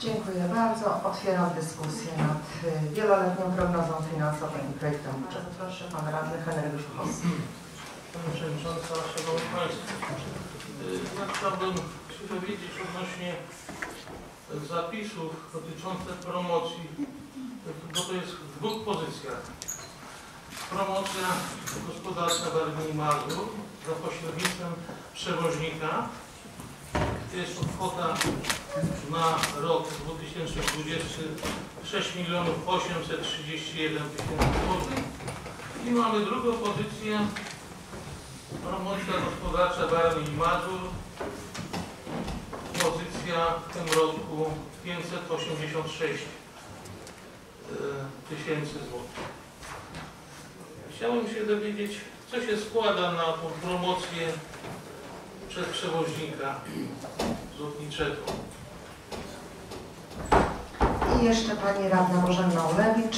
Dziękuję bardzo. Otwieram dyskusję nad y, wieloletnią prognozą finansową i projektem budżetu. Proszę, Pan Radny Henryk Żuchowski. Pani Przewodnicząca, Szanowni Państwo. Ja chciałbym się dowiedzieć odnośnie zapisów dotyczących promocji, bo to jest w dwóch pozycjach. Promocja gospodarcza Warmii i Mazur za pośrednictwem przewoźnika. Jest to kwota na rok 2020 6 milionów 831 tysięcy złotych. I mamy drugą pozycję Promocja gospodarcza Warmii i Mazur. Pozycja w tym roku 586 e, tysięcy złotych. Chciałem się dowiedzieć, co się składa na tą promocję przez przewoźnika lotniczego. I jeszcze Pani Radna Bożena Ulewicz.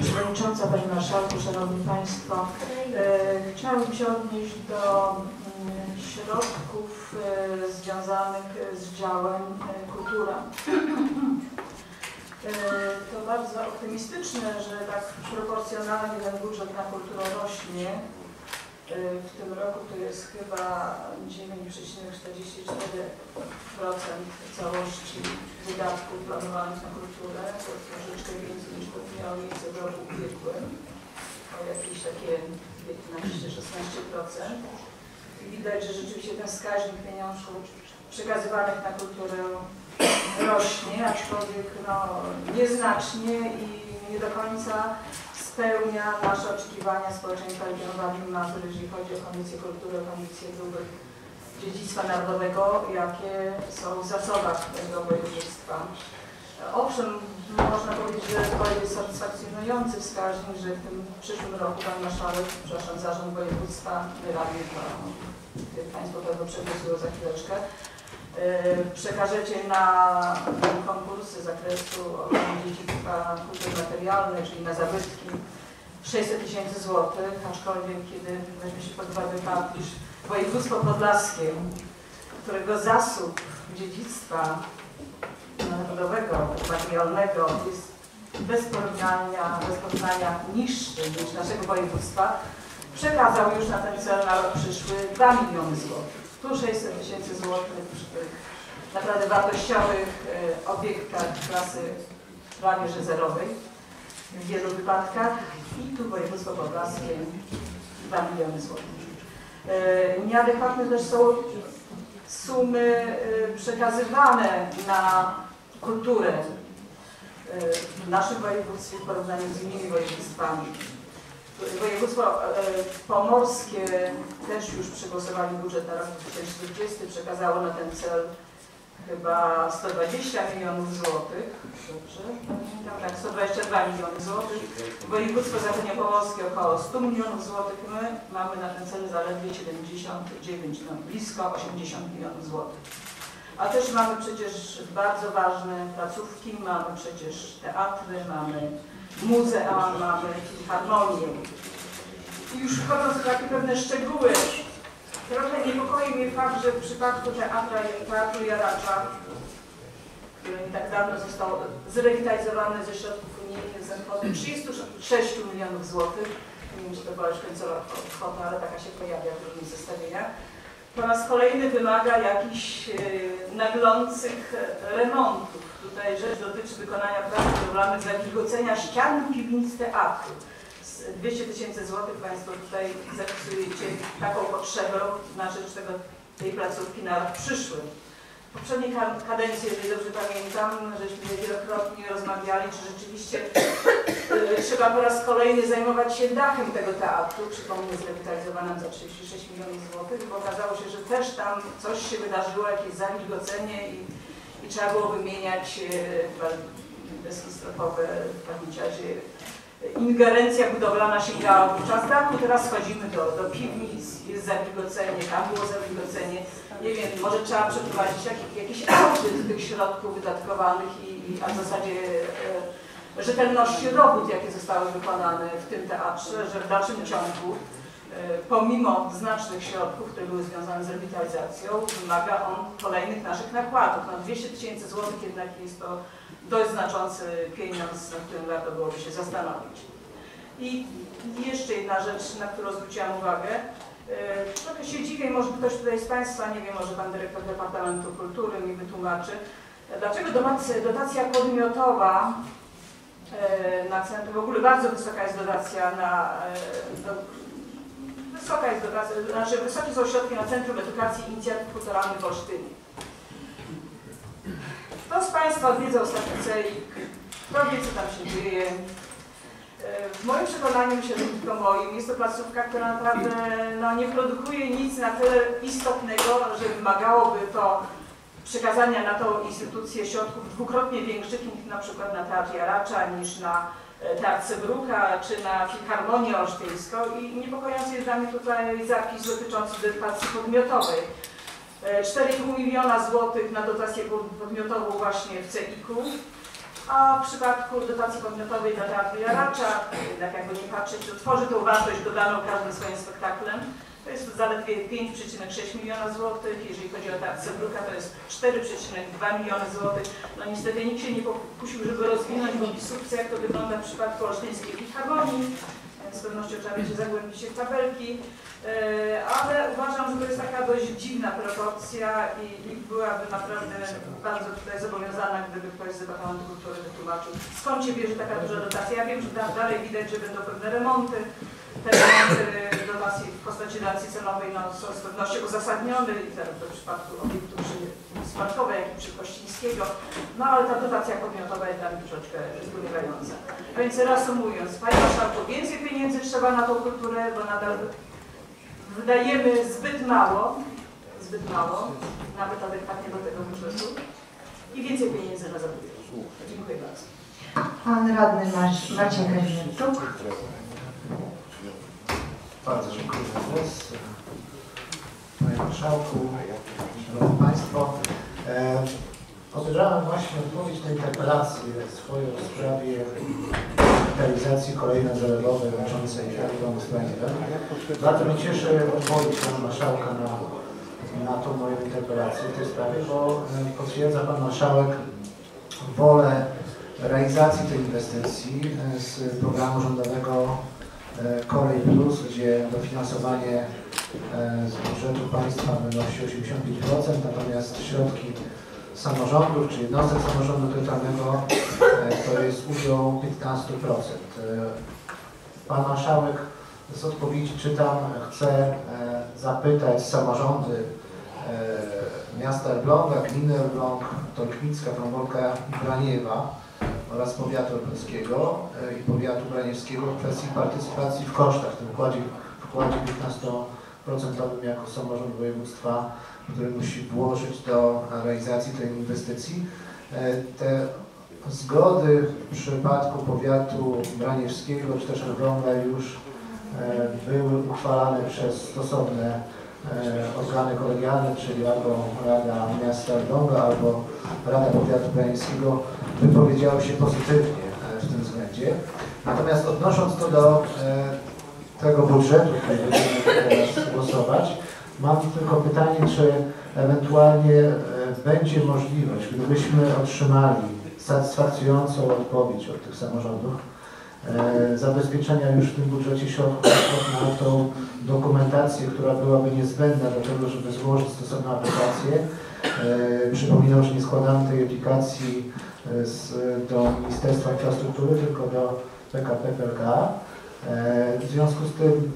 Przewodnicząca, Panie Marszałku, Szanowni Państwo, e, chciałabym się odnieść do mm, środków e, związanych z działem e, kultura. E, To bardzo optymistyczne, że tak proporcjonalnie ten budżet na kulturę rośnie. E, W tym roku to jest chyba 9,44% całości wydatków planowanych na kulturę. To troszeczkę więcej niż to miało miejsce w roku ubiegłym. O jakieś takie 15-16%. I Widać, że rzeczywiście ten wskaźnik pieniążków przekazywanych na kulturę rośnie, aczkolwiek no, nieznacznie i nie do końca spełnia nasze oczekiwania społeczeństwa regionowego Mazur, jeżeli chodzi o kondycję kultury, kondycję dóbr dziedzictwa narodowego, jakie są w zasobach tego województwa. Owszem, można powiedzieć, że to jest satysfakcjonujący wskaźnik, że w tym przyszłym roku Pan Marszałek, przepraszam, Zarząd Województwa Rady, to Państwo pewno przegłosują za chwileczkę, przekażecie na konkursy z zakresu ochrony dziedzictwa kultury materialnej, czyli na zabytki 600 tysięcy złotych, aczkolwiek kiedy weźmie się pod uwagę fakt, iż województwo podlaskie, którego zasób dziedzictwa narodowego, materialnego jest bez porównania, bez porównania niższy niż naszego województwa, przekazał już na ten cel na rok przyszły 2 miliony złotych. Tu 600 tysięcy złotych przy tych naprawdę wartościowych e, obiektach klasy prawie że zerowej w wielu wypadkach i tu województwo podlaskie 2 miliony złotych. E, Nieadekwatne też są sumy e, przekazywane na kulturę w naszym województwie w porównaniu z innymi województwami. Województwo e, pomorskie też już przegłosowali budżet na rok 2020, przekazało na ten cel chyba 120 milionów złotych. Dobrze, pamiętam, tak, 122 miliony złotych. Województwo zachodniopomorskie około 100 milionów złotych. My mamy na ten cel zaledwie 79, no blisko 80 milionów złotych. A też mamy przecież bardzo ważne placówki, mamy przecież teatry, mamy muzea, mamy filharmonię. I już wchodząc w takie pewne szczegóły, trochę niepokoi mnie fakt, że w przypadku teatra, teatru Jaracza, który nie tak dawno został zrewitalizowany ze środków unijnych za kwotę 36 milionów złotych, nie wiem, czy to była już końcowa kwota, ale taka się pojawia w różnych zestawieniach, po raz kolejny wymaga jakichś e, naglących remontów. Tutaj rzecz dotyczy wykonania prac budowlanych zawilgocenia ścian piwnic teatru. Z 200 tysięcy złotych Państwo tutaj zapisujecie taką potrzebę na rzecz tego, tej placówki na rok przyszły. Poprzedniej ka- kadencji, jeżeli dobrze pamiętam, żeśmy wielokrotnie rozmawiali, czy rzeczywiście y, trzeba po raz kolejny zajmować się dachem tego teatru, przypomnę zrewitalizowanym za 36 milionów złotych, bo okazało się, że też tam coś się wydarzyło, jakieś zawilgocenie i, i trzeba było wymieniać y, deski w pewnym czasie. Ingerencja budowlana sięgała wówczas dachu, teraz schodzimy do, do piwnic, jest zawilgocenie, tam było zawilgocenie. Nie wiem, może trzeba przeprowadzić jakiś, audyt tych środków wydatkowanych i, i a w zasadzie e, rzetelności robót, jakie zostały wykonane w tym teatrze, że w dalszym ciągu pomimo znacznych środków, które były związane z rewitalizacją, wymaga on kolejnych naszych nakładów. No 200 tysięcy złotych jednak jest to dość znaczący pieniądz, nad którym warto byłoby się zastanowić. I jeszcze jedna rzecz, na którą zwróciłam uwagę. E, Trochę się dziwię, może ktoś tutaj z Państwa, nie wiem, może Pan Dyrektor Departamentu Kultury mi wytłumaczy, dlaczego dotacja, podmiotowa e, na centrum, w ogóle bardzo wysoka jest dotacja na, e, do, wysoka jest dotacja, znaczy wysokie są środki na Centrum Edukacji i Inicjatyw Kulturalnych w Olsztynie. Kto z Państwa odwiedza ostatnio CEIK? Kto wie, co tam się dzieje? E, W moim przekonaniu, myślę, że tylko moim, jest to placówka, która naprawdę no, nie produkuje nic na tyle istotnego, że wymagałoby to przekazania na tą instytucję środków dwukrotnie większych niż na przykład na Teatr Jaracza, niż na e, Teatr Sebruka, czy na Filharmonię Olsztyńską i niepokojący jest dla mnie tutaj zapis dotyczący dotacji podmiotowej. E, 4,5 miliona złotych na dotację podmiotową właśnie w CEIK-u, a w przypadku dotacji podmiotowej dla Teatru Jaracza, jednak jakby nie patrzeć, tworzy tą wartość dodaną każdym swoim spektaklem. To jest zaledwie 5,6 miliona złotych. Jeżeli chodzi o Teatr Sebruka, to jest 4,2 miliony złotych. No niestety nikt się nie pokusił, żeby rozwinąć w opisówce, jak to wygląda w przypadku Olsztyńskiej Filharmonii. Z pewnością trzeba będzie zagłębić się w tabelki, E, ale uważam, że to jest taka dość dziwna proporcja i, i byłaby naprawdę bardzo tutaj zobowiązana, gdyby ktoś z Departamentu Kultury wytłumaczył, skąd się bierze taka duża dotacja. Ja wiem, że tam dalej widać, że będą pewne remonty. Te remonty dotacji w postaci dotacji celowej no, są z pewnością uzasadnione i zarówno w przypadku obiektu przy Sparkowej, jak i przy Kościńskiego. No ale ta dotacja podmiotowa jest mnie troszeczkę zdumiewająca. Więc reasumując, Panie Marszałku, więcej pieniędzy trzeba na tą kulturę, bo nadal wydajemy zbyt mało, zbyt mało, nawet adekwatnie do tego budżetu i więcej pieniędzy na zabytki. Dziękuję bardzo. Pan radny Mar- Marcin Kazimierczuk. Bardzo dziękuję za głos. Panie Marszałku, Szanowni Państwo, e, odebrałem właśnie odpowiedź na interpelację swoją w sprawie realizacji kolejnej zalewowej łączącej Wielką z Braniewem. Bardzo mnie cieszy odpowiedź Pana Marszałka na, na tą moją interpelację w tej sprawie, bo e, potwierdza Pan Marszałek wolę realizacji tej inwestycji e, z programu rządowego Kolej Plus, gdzie dofinansowanie e, z budżetu państwa wynosi 85%, natomiast środki samorządów czy jednostek samorządu terytorialnego e, to jest udział 15%. E, Pan Marszałek z odpowiedzi czytam, chce e, zapytać samorządy e, miasta Elbląga, gminy Elbląg, Tolkmicka, Promolka i Braniewa oraz powiatu elbląskiego e, i powiatu braniewskiego w kwestii partycypacji w kosztach, w tym wkładzie, wkładzie 15% jako samorząd województwa, który musi włożyć do realizacji tej inwestycji. E, Te zgody w przypadku powiatu braniewskiego czy też Elbląga już e, były uchwalane przez stosowne organy kolegialne, czyli albo Rada Miasta Elbląga, albo Rada Powiatu Braniewskiego wypowiedziały się pozytywnie e, w tym względzie. Natomiast odnosząc to do e, tego budżetu, który będziemy teraz głosować, mam tylko pytanie, czy ewentualnie e, będzie możliwość, gdybyśmy otrzymali satysfakcjonującą odpowiedź od tych samorządów, e, zabezpieczenia już w tym budżecie środków na tą dokumentację, która byłaby niezbędna do tego, żeby złożyć stosowną aplikację. E, Przypominam, że nie składamy tej aplikacji e, z, do Ministerstwa Infrastruktury, tylko do PKP PLK. E, W związku z tym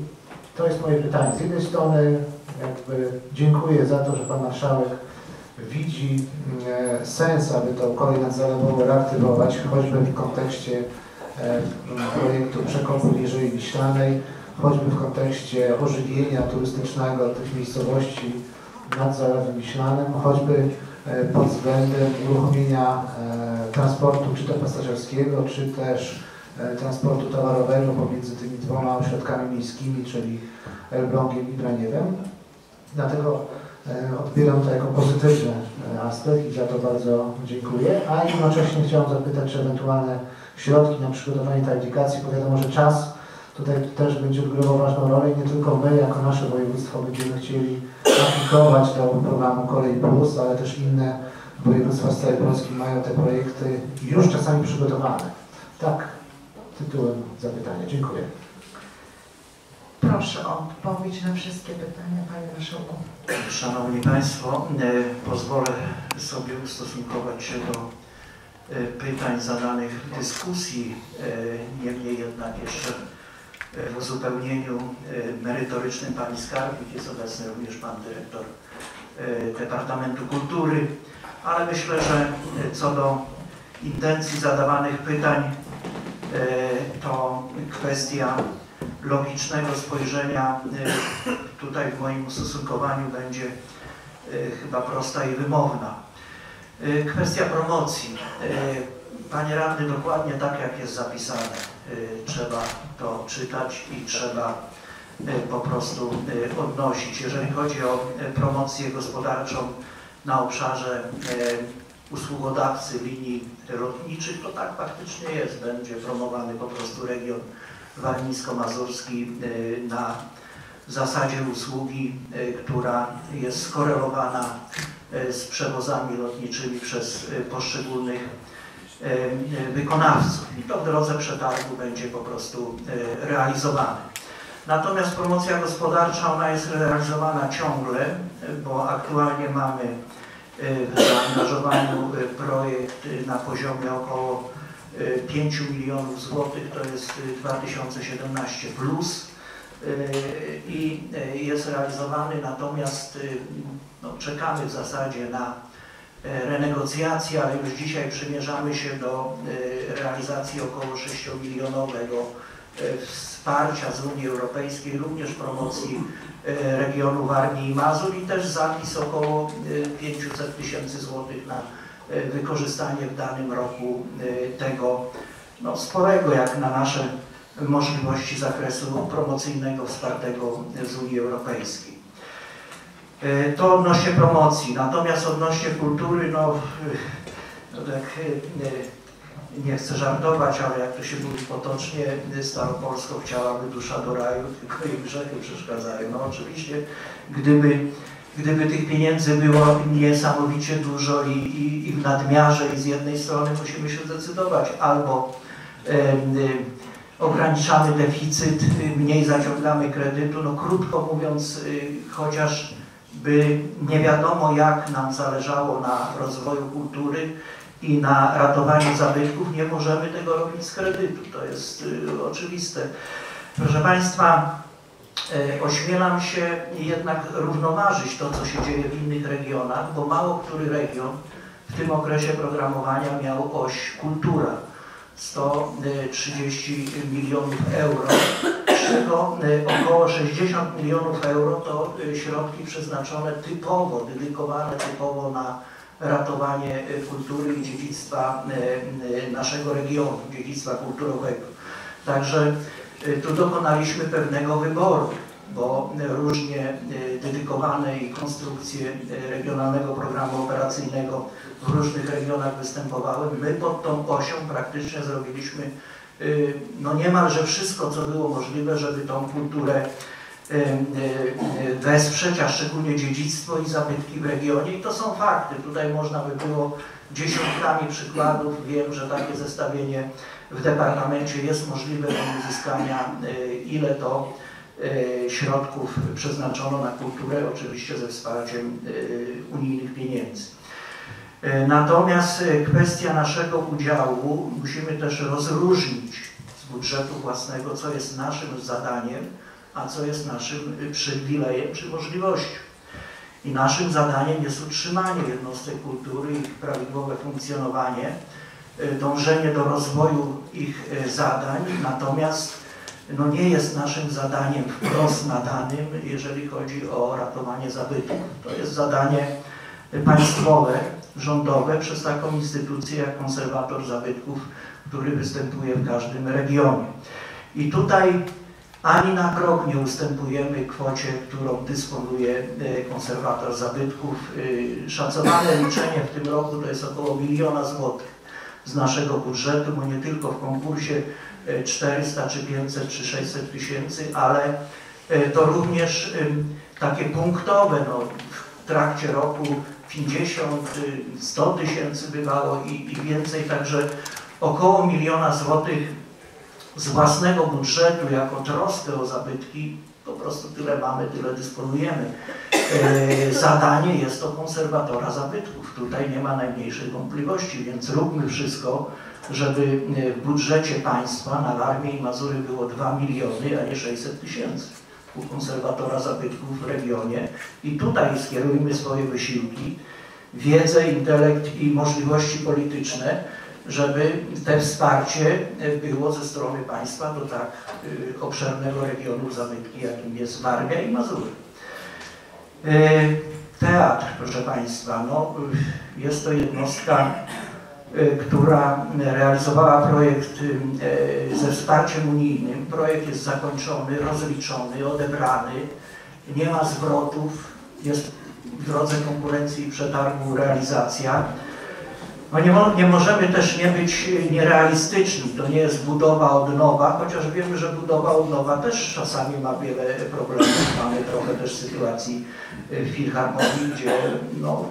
to jest moje pytanie. Z jednej strony jakby dziękuję za to, że Pan Marszałek widzi e, sens, aby tą kolej nadzorową reaktywować, choćby w kontekście e, projektu przekopu Mierzei Wiślanej, choćby w kontekście ożywienia turystycznego tych miejscowości nad Zalewem Wiślanym, choćby e, pod względem uruchomienia e, transportu czy to pasażerskiego, czy też e, transportu towarowego pomiędzy tymi dwoma ośrodkami miejskimi, czyli Elblągiem i Braniewem. Dlatego e, odbieram to jako pozytywny e, aspekt i za to bardzo dziękuję. A jednocześnie chciałem zapytać, czy ewentualne środki na przygotowanie tej aplikacji, bo wiadomo, że czas tutaj też będzie odgrywał ważną rolę i nie tylko my, jako nasze województwo, będziemy chcieli aplikować do programu Kolej Plus, ale też inne województwa z całej Polski mają te projekty już czasami przygotowane. Tak, tytułem zapytania. Dziękuję. Proszę o odpowiedź na wszystkie pytania, Panie Marszałku. Szanowni Państwo, e, pozwolę sobie ustosunkować się do pytań zadanych w dyskusji, e, niemniej jednak jeszcze e, w uzupełnieniu e, merytorycznym Pani Skarbnik, jest obecny również Pan Dyrektor e, Departamentu Kultury, ale myślę, że e, co do intencji zadawanych pytań, e, to kwestia logicznego spojrzenia e, tutaj w moim ustosunkowaniu będzie e, chyba prosta i wymowna. E, Kwestia promocji. E, Panie radny, dokładnie tak jak jest zapisane. E, Trzeba to czytać i trzeba po prostu odnosić. Jeżeli chodzi o promocję gospodarczą na obszarze usługodawcy linii lotniczych, to tak faktycznie jest. Będzie promowany po prostu region warmińsko-mazurski na zasadzie usługi, która jest skorelowana z przewozami lotniczymi przez e, poszczególnych e, e, wykonawców i to w drodze przetargu będzie po prostu e, realizowane. Natomiast promocja gospodarcza, ona jest realizowana ciągle, e, bo aktualnie mamy e, w zaangażowaniu e, projekt e, na poziomie około e, 5 milionów złotych, to jest e, 2017 plus e, i e, jest realizowany, natomiast e, no, czekamy w zasadzie na renegocjacje, ale już dzisiaj przymierzamy się do realizacji około 6 milionowego wsparcia z Unii Europejskiej, również promocji regionu Warmii i Mazur i też zapis około e, 500 tysięcy złotych na wykorzystanie w danym roku tego no, sporego jak na nasze możliwości zakresu promocyjnego wspartego z Unii Europejskiej. E, To odnośnie promocji, natomiast odnośnie kultury, no, no tak e, nie chcę żartować, ale jak to się mówi potocznie, Staropolsko chciałaby dusza do raju, tylko jej grzechy przeszkadzają. No oczywiście, gdyby, gdyby tych pieniędzy było niesamowicie dużo i, i, i w nadmiarze i z jednej strony musimy się zdecydować albo ograniczamy deficyt, y, mniej zaciągamy kredytu, no krótko mówiąc, y, chociaż by nie wiadomo jak nam zależało na rozwoju kultury i na ratowaniu zabytków, nie możemy tego robić z kredytu. To jest y, oczywiste. Proszę Państwa, ośmielam się jednak równoważyć to, co się dzieje w innych regionach, bo mało który region w tym okresie programowania miał oś kultura. 130 milionów euro, z czego y, około 60 milionów euro to y, środki przeznaczone typowo, dedykowane typowo na ratowanie y, kultury i dziedzictwa naszego regionu, dziedzictwa kulturowego. Także tu dokonaliśmy pewnego wyboru, bo różnie dedykowane i konstrukcje regionalnego programu operacyjnego w różnych regionach występowały. My pod tą osią praktycznie zrobiliśmy y, no niemalże wszystko, co było możliwe, żeby tą kulturę y, y, wesprzeć, a szczególnie dziedzictwo i zabytki w regionie. I to są fakty. Tutaj można by było dziesiątkami przykładów. Wiem, że takie zestawienie w departamencie jest możliwe do uzyskania, ile to środków przeznaczono na kulturę, oczywiście ze wsparciem unijnych pieniędzy. Y, Natomiast y, kwestia naszego udziału musimy też rozróżnić z budżetu własnego, co jest naszym zadaniem, a co jest naszym y, przywilejem czy możliwością. I naszym zadaniem jest utrzymanie jednostek kultury, ich prawidłowe funkcjonowanie, dążenie do rozwoju ich zadań, natomiast no nie jest naszym zadaniem wprost nadanym, jeżeli chodzi o ratowanie zabytków. To jest zadanie państwowe, rządowe przez taką instytucję jak konserwator zabytków, który występuje w każdym regionie. I tutaj ani na krok nie ustępujemy kwocie, którą dysponuje e, konserwator zabytków. E, Szacowane liczenie w tym roku to jest około miliona złotych z naszego budżetu, bo nie tylko w konkursie e, 400 czy 500 czy 600 tysięcy, ale e, to również takie punktowe, no, w trakcie roku 50, y, 100 tysięcy bywało i, i więcej, także około miliona złotych z własnego budżetu jako troskę o zabytki, po prostu tyle mamy, tyle dysponujemy. E, Zadanie jest to konserwatora zabytków. Tutaj nie ma najmniejszych wątpliwości, więc róbmy wszystko, żeby e, w budżecie państwa na Warmię i Mazury było 2 miliony, a nie 600 tysięcy u konserwatora zabytków w regionie i tutaj skierujmy swoje wysiłki, wiedzę, intelekt i możliwości polityczne, żeby te wsparcie było ze strony państwa do tak y, obszernego regionu zabytki, jakim jest Warmia i Mazury. Y, Teatr, proszę Państwa, no, y, jest to jednostka, która realizowała projekt y, ze wsparciem unijnym. Projekt jest zakończony, rozliczony, odebrany, nie ma zwrotów, jest w drodze konkurencji i przetargu realizacja. No nie, nie możemy też nie być nierealistyczni. To nie jest budowa od nowa, chociaż wiemy, że budowa od nowa też czasami ma wiele problemów. Mamy trochę też sytuacji Filharmonii, gdzie no,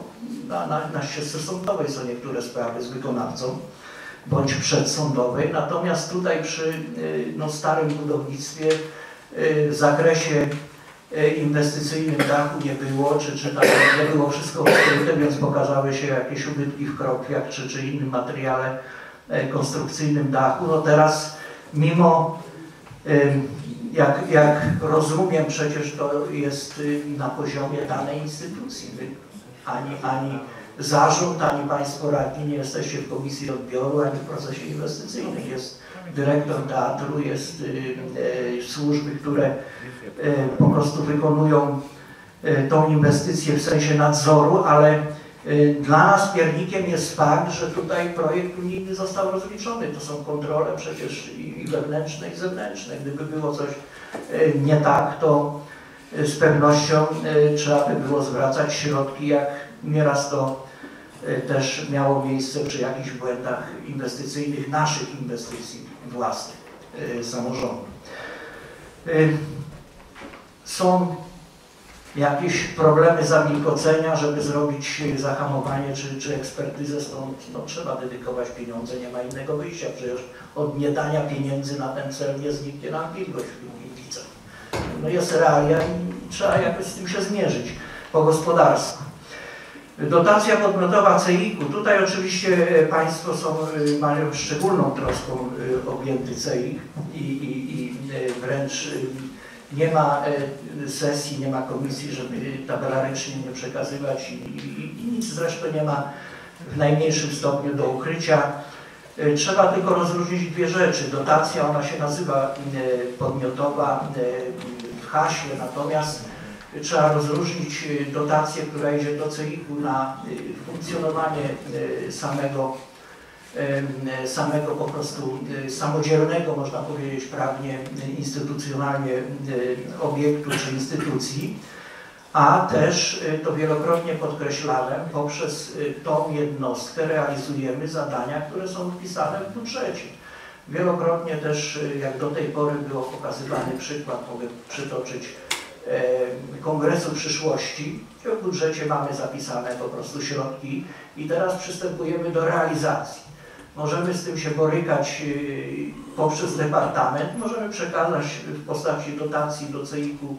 na, na, na ścieżce sądowej są niektóre sprawy z wykonawcą bądź przedsądowej. Natomiast tutaj przy y, no, starym budownictwie y, w zakresie y, inwestycyjnym dachu nie było, czy, czy tam nie było wszystko ukryte, więc pokazały się jakieś ubytki w kropiach, czy, czy innym materiale konstrukcyjnym dachu. No teraz mimo jak, jak rozumiem, przecież to jest y, na poziomie danej instytucji. Wy ani, ani zarząd, ani Państwo radni nie jesteście w komisji odbioru, ani w procesie inwestycyjnym. Jest dyrektor teatru, jest y, y, służby, które y, po prostu wykonują y, tą inwestycję w sensie nadzoru, ale y, dla nas piernikiem jest fakt, że tutaj projekt unijny został rozliczony. To są kontrole przecież i wewnętrzne, i zewnętrzne. Gdyby było coś nie tak, to y, z pewnością y, trzeba by było zwracać środki, jak nieraz to y, też miało miejsce przy jakichś błędach inwestycyjnych, naszych inwestycji własnych samorządu. Są jakieś problemy zamilkocenia, żeby zrobić zahamowanie czy, czy ekspertyzę, stąd no, trzeba dedykować pieniądze, nie ma innego wyjścia, przecież od niedania pieniędzy na ten cel nie zniknie nam wilgoć w Gliwicach. No jest realia i trzeba jakoś z tym się zmierzyć po gospodarstwu. Dotacja podmiotowa CEIK-u. Tutaj oczywiście e, Państwo są, e, mają szczególną troską e, objęty CEIK i, i, i wręcz nie ma sesji, nie ma komisji, żeby tabelarycznie nie przekazywać i, i, i nic zresztą nie ma w najmniejszym stopniu do ukrycia. Trzeba tylko rozróżnić dwie rzeczy. Dotacja, ona się nazywa podmiotowa e, haśle, natomiast trzeba rozróżnić e, dotację, która idzie do CEIK-u na e, funkcjonowanie e, samego, samego po prostu samodzielnego, można powiedzieć prawnie, instytucjonalnie obiektu czy instytucji, a też, to wielokrotnie podkreślałem, poprzez tą jednostkę realizujemy zadania, które są wpisane w budżecie. Wielokrotnie też, e, jak do tej pory było pokazywany przykład, mogę przytoczyć e, Kongresu Przyszłości, gdzie w budżecie mamy zapisane po prostu środki i teraz przystępujemy do realizacji. Możemy z tym się borykać e, poprzez departament, możemy przekazać w postaci dotacji do CEIK-u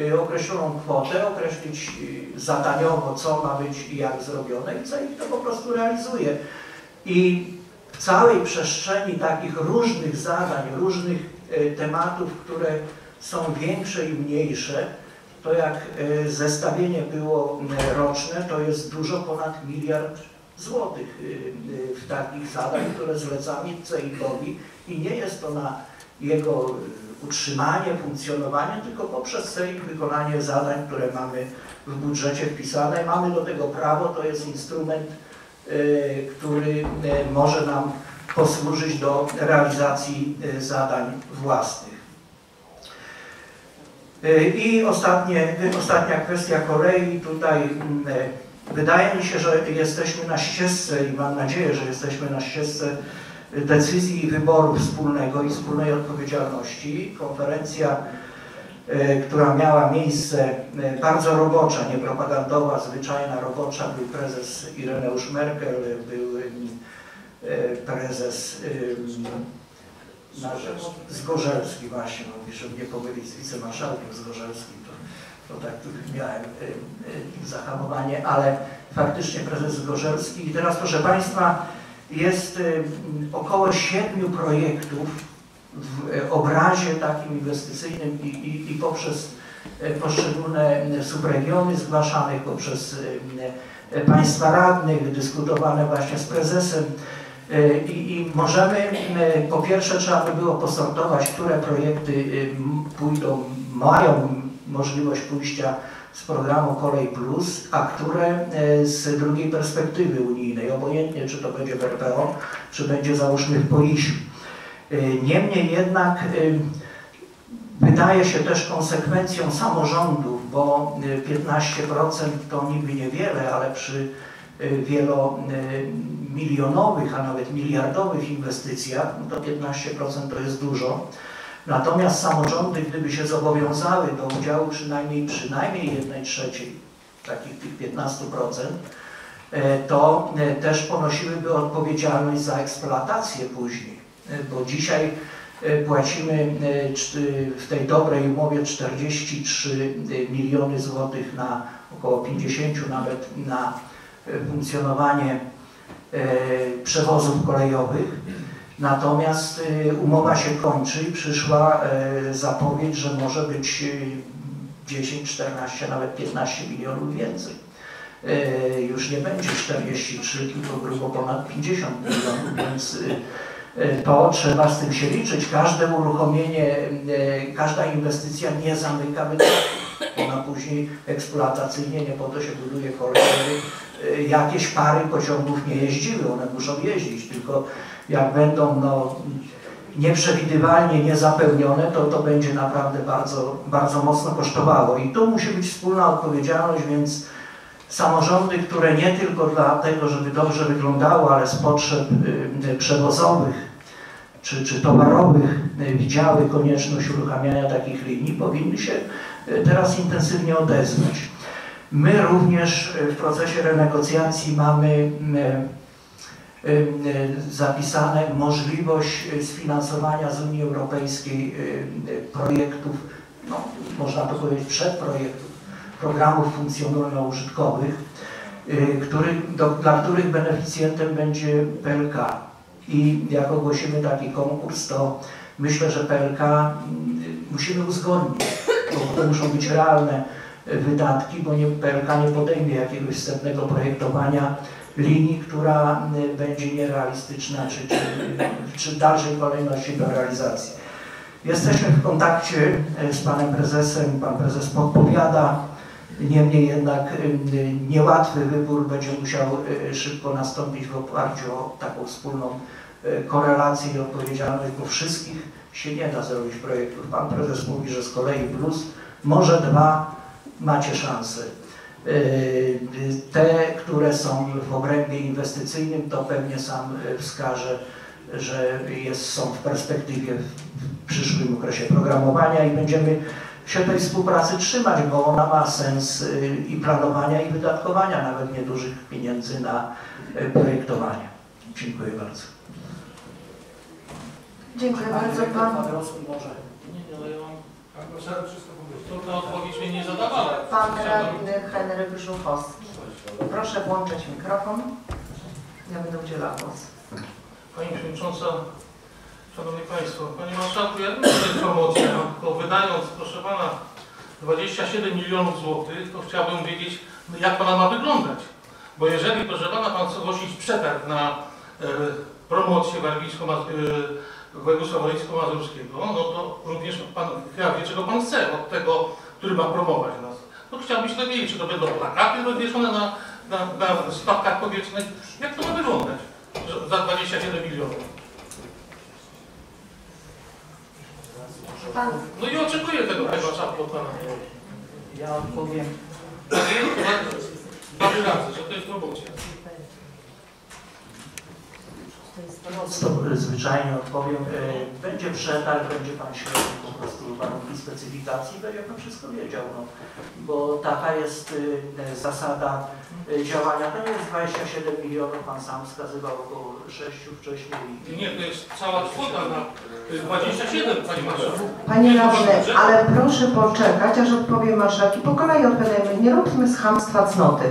e, określoną kwotę, określić zadaniowo, co ma być i jak zrobione i CEIK to po prostu realizuje. I całej przestrzeni takich różnych zadań, różnych e, tematów, które są większe i mniejsze, to jak e, zestawienie było roczne, to jest dużo ponad miliard złotych e, e, w takich zadań, które zlecamy CEIK-owi i nie jest to na jego utrzymanie, funkcjonowanie, tylko poprzez CEIK wykonanie zadań, które mamy w budżecie wpisane. Mamy do tego prawo, to jest instrument, który e, może nam posłużyć do realizacji e, zadań własnych. I ostatnie, ostatnia kwestia kolei. Tutaj wydaje mi się, że jesteśmy na ścieżce i mam nadzieję, że jesteśmy na ścieżce decyzji i wyboru wspólnego i wspólnej odpowiedzialności. Konferencja, która miała miejsce e, bardzo robocza, nie propagandowa, zwyczajna robocza. Był prezes Ireneusz Merkel, był e, prezes e, Zgorzelski właśnie, mówi, żeby nie pomylić z wicemarszałkiem Zgorzelskim, to, to tak miałem zahamowanie, ale faktycznie prezes Zgorzelski. I teraz proszę Państwa, jest około siedmiu projektów w y, obrazie takim inwestycyjnym i, i, i poprzez y, poszczególne y, subregiony zgłaszanych, poprzez państwa radnych, dyskutowane właśnie z prezesem. I, I możemy, po pierwsze trzeba by było posortować, które projekty pójdą, mają możliwość pójścia z programu Kolej Plus, a które z drugiej perspektywy unijnej, obojętnie czy to będzie w RPO, czy będzie załóżmy w POIŚ. Niemniej jednak y, wydaje się też konsekwencją samorządów, bo y, 15% to niby niewiele, ale przy y, wielomilionowych, a nawet miliardowych inwestycjach, no to 15% to jest dużo. Natomiast samorządy, gdyby się zobowiązały do udziału przynajmniej, przynajmniej 1 trzeciej, takich tych 15%, e, to też ponosiłyby odpowiedzialność za eksploatację później, bo dzisiaj e, płacimy e, w tej dobrej umowie 43 miliony złotych na około 50 nawet na e, funkcjonowanie e, przewozów kolejowych. Natomiast umowa się kończy i przyszła zapowiedź, że może być y, 10, 14, nawet 15 milionów więcej. Już nie będzie 43, tylko grubo ponad 50 milionów, więc to trzeba z tym się liczyć. Każde uruchomienie, y, każda inwestycja nie zamyka wydatków. Ona później eksploatacyjnie, nie po to się buduje kolej, żeby y, jakieś pary pociągów nie jeździły, one muszą jeździć, tylko jak będą no, nieprzewidywalnie niezapełnione, to to będzie naprawdę bardzo, bardzo mocno kosztowało. I tu musi być wspólna odpowiedzialność, więc samorządy, które nie tylko dlatego, żeby dobrze wyglądało, ale z potrzeb y, przewozowych czy, czy towarowych y, widziały konieczność uruchamiania takich linii, powinny się y, teraz intensywnie odezwać. My również w procesie renegocjacji mamy zapisane możliwość sfinansowania z Unii Europejskiej projektów, no, można to powiedzieć przedprojektów, programów funkcjonalno-użytkowych, y, który, dla których beneficjentem będzie PLK. I jak ogłosimy taki konkurs, to myślę, że PLK mm, musimy uzgodnić, bo to muszą być realne y, wydatki, bo nie, PLK nie podejmie jakiegoś wstępnego projektowania linii, która y, będzie nierealistyczna, czy, czy, czy w dalszej kolejności do realizacji. Jesteśmy w kontakcie y, z panem prezesem, pan prezes podpowiada, niemniej jednak niełatwy wybór będzie musiał y, szybko nastąpić w oparciu o taką wspólną y, korelację i odpowiedzialność, bo wszystkich się nie da zrobić projektów. Pan prezes mówi, że z kolei plus może dwa macie szansę. Y, Te, które są w obrębie inwestycyjnym, to pewnie sam wskaże, że jest, są w perspektywie w przyszłym okresie programowania i będziemy się tej współpracy trzymać, bo ona ma sens y, i planowania, i wydatkowania nawet niedużych pieniędzy na y, projektowanie. Dziękuję bardzo. Dziękuję bardzo. Pan, może. Nie, nie, ale ja mam... Trudna odpowiedź mnie nie zadawała. pan radny Henryk Żuchowski. Proszę włączyć mikrofon. Ja będę udzielała głosu. Pani Przewodnicząca, Szanowni Państwo, Panie Marszałku, ja nie chcę promocji, tylko wydając, proszę Pana, 27 milionów złotych, to chciałbym wiedzieć, jak Pana ma wyglądać. Bo jeżeli, proszę Pana, Pan chce ogłosić przetarg na e, promocję e, województwa warmińsko-mazurskiego, no to również Pan chyba wie, czego Pan chce od tego, który ma promować nas. No chciałbym się dowiedzieć, czy to będą plakaty rozwieszone na, na, na stawkach powietrznych. Jak to ma wyglądać za 27 milionów? Pan, No i oczekuję tego, od pana. Ja odpowiem. Dwa razy, że to jest promocja. Zwyczajnie odpowiem. E, Będzie przetarg, będzie Pan śledził po prostu warunki specyfikacji, będzie Pan wszystko wiedział. No. Bo taka jest e, zasada e, działania. To nie jest 27 milionów, Pan sam wskazywał około 6 wcześniej. Nie, to jest cała kwota na to jest 27, Panie Marszałku. Panie Nie, radny, ale proszę poczekać, aż odpowie marszałek i po kolei odpowiadajmy. Nie róbmy z chamstwa cnoty.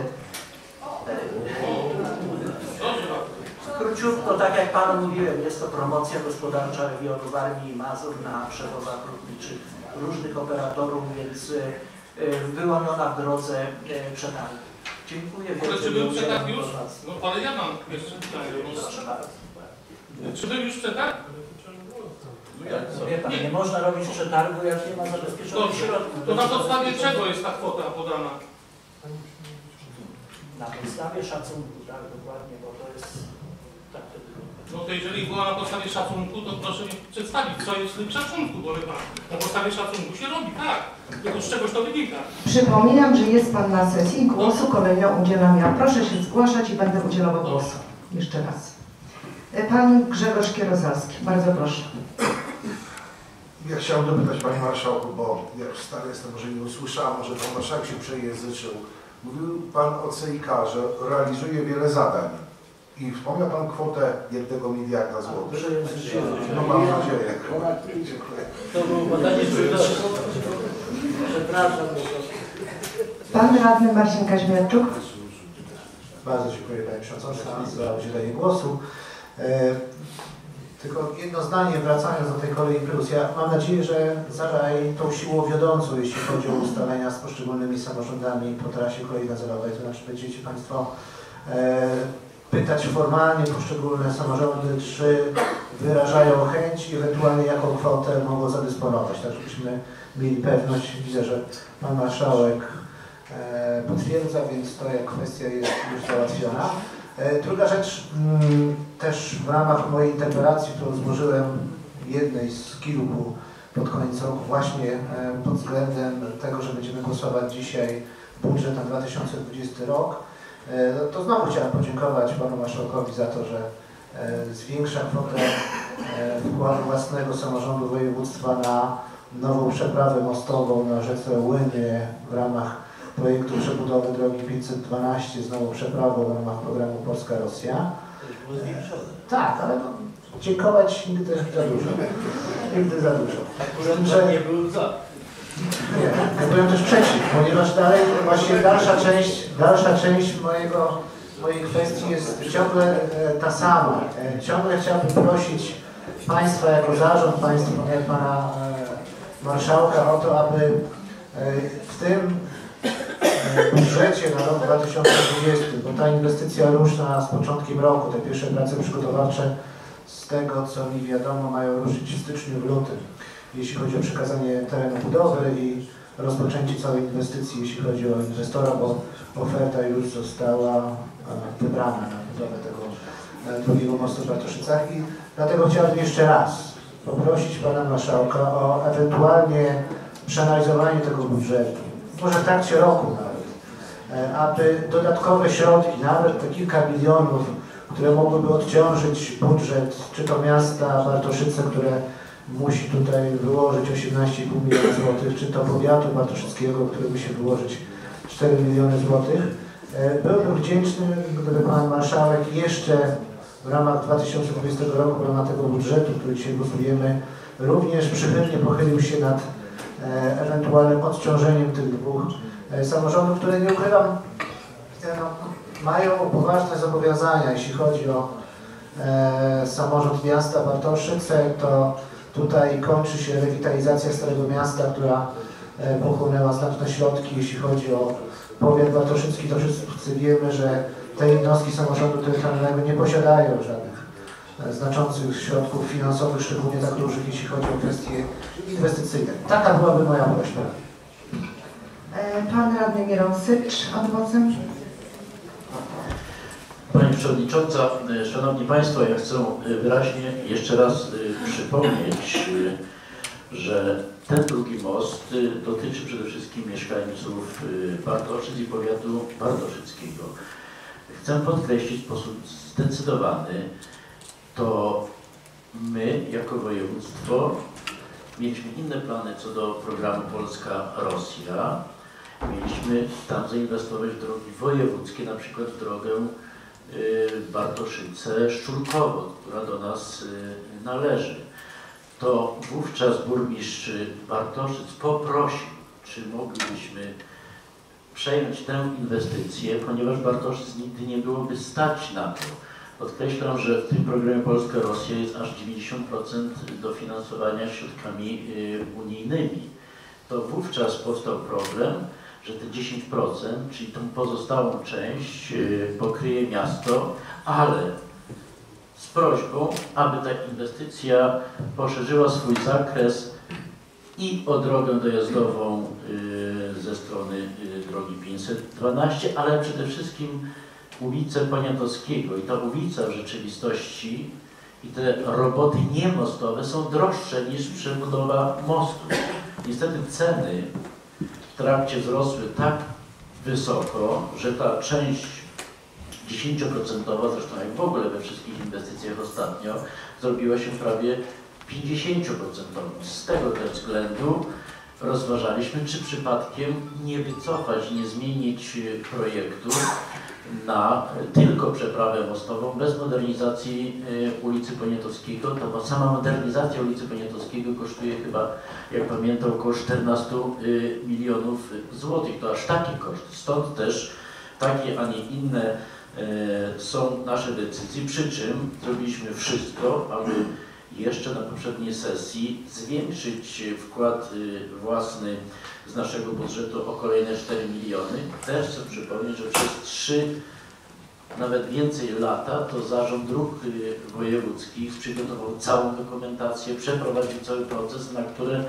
Króciutko, tak jak Panu mówiłem, jest to promocja gospodarcza regionu Warmii i Mazur na przewozach lotniczych różnych operatorów, więc e, e, wyłoniona w drodze e, przetargu. Dziękuję ale czy był przetarg już? No ale ja mam jeszcze pytanie. Proszę bardzo. Czy był już przetarg? Wie Pan, nie można robić przetargu, jak nie ma zabezpieczonych środków. To na podstawie czego jest ta kwota podana? Na podstawie szacunku, tak, dokładnie, bo to jest... To No to jeżeli była na podstawie szacunku, to proszę mi przedstawić, co jest w tym szacunku, bo chyba na podstawie szacunku się robi, tak. Tylko z czegoś to wynika. Przypominam, że jest Pan na sesji. Głosu kolejno udzielam ja. Proszę się zgłaszać i będę udzielała głosu. Jeszcze raz. E, Pan Grzegorz Kierozalski. Bardzo proszę. Ja chciałem dopytać Panie Marszałku, bo ja już stary jestem, może nie usłyszałem, może Pan Marszałek się przejęzyczył. Mówił Pan o CIK, że realizuje wiele zadań i wspomniał Pan kwotę 1 miliarda złotych. No mam nadzieję. Dziękuję. To było badanie. Przepraszam. Pan radny Marcin Kaźmierczuk. Bardzo dziękuję Panie Przewodniczący za udzielenie głosu. E, Tylko jedno zdanie, wracając do tej kolei plus. Ja mam nadzieję, że zadaj tą siłą wiodącą, jeśli chodzi o ustalenia z poszczególnymi samorządami po trasie kolei gazerowej. To znaczy będziecie Państwo e, pytać formalnie poszczególne samorządy, czy wyrażają chęć i ewentualnie jaką kwotę mogą zadysponować. Tak żebyśmy mieli pewność. Widzę, że Pan Marszałek e, potwierdza, więc to jak kwestia jest już załatwiona. E, Druga rzecz, mm, też w ramach mojej interpelacji, którą złożyłem jednej z kilku pod koniec roku, właśnie e, pod względem tego, że będziemy głosować dzisiaj budżet na 2020 rok, no to znowu chciałem podziękować Panu Marszałkowi za to, że e, zwiększa kwotę e, wkładu własnego samorządu województwa na nową przeprawę mostową na rzece Łyny w ramach projektu przebudowy drogi 512 z nową przeprawą w ramach programu Polska-Rosja. Tak, ale no, dziękować nigdy za dużo. Nigdy za dużo. Akurat Że- pan nie był za. Byłem też przeciw, ponieważ dalej właśnie dalsza część, dalsza część mojego, mojej kwestii jest ciągle e, ta sama. E, ciągle chciałbym prosić Państwa jako zarząd, Państwa jak Pana e, Marszałka o to, aby w tym budżecie na rok 2020, bo ta inwestycja ruszna z początkiem roku, te pierwsze prace przygotowawcze z tego co mi wiadomo mają ruszyć w styczniu, w lutym jeśli chodzi o przekazanie terenu budowy i rozpoczęcie całej inwestycji, jeśli chodzi o inwestora, bo oferta już została e, wybrana na budowę tego e, drugiego mostu w Bartoszycach i dlatego chciałbym jeszcze raz poprosić Pana Marszałka o ewentualnie przeanalizowanie tego budżetu, może w trakcie roku nawet, e, aby dodatkowe środki, nawet te kilka milionów, które mogłyby odciążyć budżet, czy to miasta Bartoszyce, które musi tutaj wyłożyć 18,5 miliona złotych, czy to powiatu bartoszyckiego, który musi wyłożyć 4 miliony złotych. E, Byłbym wdzięczny, gdyby Pan Marszałek jeszcze w ramach 2020 roku, w ramach tego budżetu, który dzisiaj głosujemy, również przychylnie pochylił się nad e, ewentualnym odciążeniem tych dwóch e, samorządów, które nie ukrywam, no, mają poważne zobowiązania, jeśli chodzi o samorząd miasta Bartoszyce, to tutaj kończy się rewitalizacja Starego Miasta, która e, pochłonęła znaczne środki, jeśli chodzi o powiat bartoszycki. To wszyscy wiemy, że te jednostki samorządu terytorialnego nie posiadają żadnych e, znaczących środków finansowych, szczególnie tak dużych, jeśli chodzi o kwestie inwestycyjne. Taka byłaby moja prośba. E, Pan radny Miron Sycz, adwocem. Pani Przewodnicząca, Szanowni Państwo, ja chcę e, wyraźnie jeszcze raz e, przypomnieć, e, że ten drugi most dotyczy przede wszystkim mieszkańców Bartoszyc i powiatu bartoszyckiego. Chcę podkreślić w sposób zdecydowany, to my jako województwo mieliśmy inne plany co do programu Polska-Rosja. Mieliśmy tam zainwestować w drogi wojewódzkie, na przykład w drogę y, Bartoszyce-Szczurkowo, która do nas y, należy. To wówczas burmistrz Bartoszyc poprosił, czy moglibyśmy przejąć tę inwestycję, ponieważ Bartoszyc nigdy nie byłoby stać na to. Podkreślam, że w tym programie Polska-Rosja jest aż 90% dofinansowania środkami y, unijnymi. To wówczas powstał problem, że te 10%, czyli tą pozostałą część y, pokryje miasto, ale z prośbą, aby ta inwestycja poszerzyła swój zakres i o drogę dojazdową y, ze strony y, drogi 512, ale przede wszystkim ulicę Poniatowskiego. I ta ulica w rzeczywistości i te roboty niemostowe są droższe niż przebudowa mostu. Niestety ceny w trakcie wzrosły tak wysoko, że ta część 10%, zresztą jak w ogóle we wszystkich inwestycjach ostatnio, zrobiła się prawie 50%. Z tego też względu rozważaliśmy, czy przypadkiem nie wycofać, nie zmienić projektu na tylko przeprawę mostową bez modernizacji e, ulicy Poniatowskiego, to bo sama modernizacja ulicy Poniatowskiego kosztuje chyba, jak pamiętam, około 14 e, milionów złotych. To aż taki koszt. Stąd też takie, a nie inne e, są nasze decyzje, przy czym zrobiliśmy wszystko, aby jeszcze na poprzedniej sesji zwiększyć wkład y, własny z naszego budżetu o kolejne 4 miliony. Też chcę przypomnieć, że przez 3, nawet więcej lata to Zarząd Dróg y, Wojewódzkich przygotował całą dokumentację, przeprowadził cały proces, na który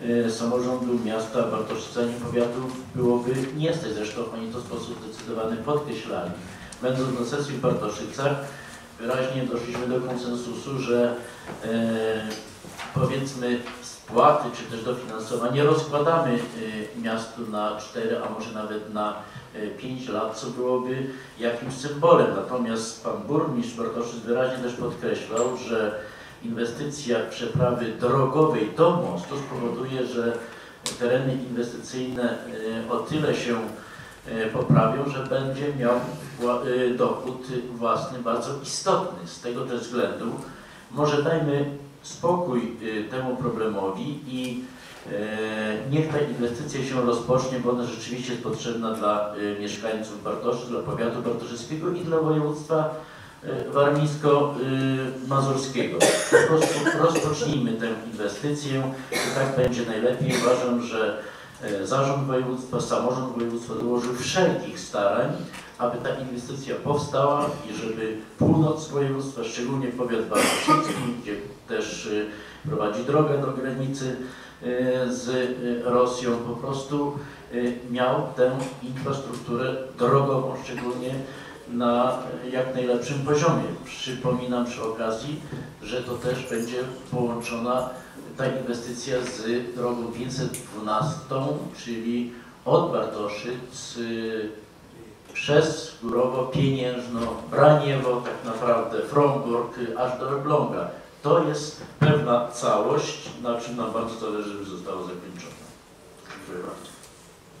y, samorządu miasta Bartoszyca i powiatu byłoby nie stać. Zresztą oni to w sposób zdecydowany podkreślali. Będąc na sesji w Bartoszycach, wyraźnie doszliśmy do konsensusu, że e, powiedzmy spłaty czy też dofinansowanie rozkładamy e, miastu na 4, a może nawet na e, 5 lat, co byłoby jakimś symbolem. Natomiast pan burmistrz Bartoszyc wyraźnie też podkreślał, że inwestycja przeprawy drogowej do mostu spowoduje, że tereny inwestycyjne e, o tyle się e, poprawią, że będzie miał y, dochód własny bardzo istotny. Z tego też względu może dajmy spokój y, temu problemowi i e, niech ta inwestycja się rozpocznie, bo ona rzeczywiście jest potrzebna dla mieszkańców Bartoszy, dla powiatu bartoszyckiego i dla województwa warmińsko-mazurskiego. Po prostu rozpocznijmy tę inwestycję tak będzie najlepiej. Uważam, że e, Zarząd Województwa, Samorząd Województwa dołożył wszelkich starań, aby ta inwestycja powstała i żeby północ województwa, szczególnie powiat bartoszycki, gdzie też y, prowadzi drogę do granicy y, z Rosją, po prostu miał tę infrastrukturę drogową szczególnie na jak najlepszym poziomie. Przypominam przy okazji, że to też będzie połączona ta inwestycja z drogą 512, czyli od Bartoszyc y, przez Górowo, Pieniężno, Braniewo, tak naprawdę Fromburg, aż do Elbląga. To jest pewna całość, na czym nam bardzo zależy, żeby zostało zakończone. Dziękuję bardzo.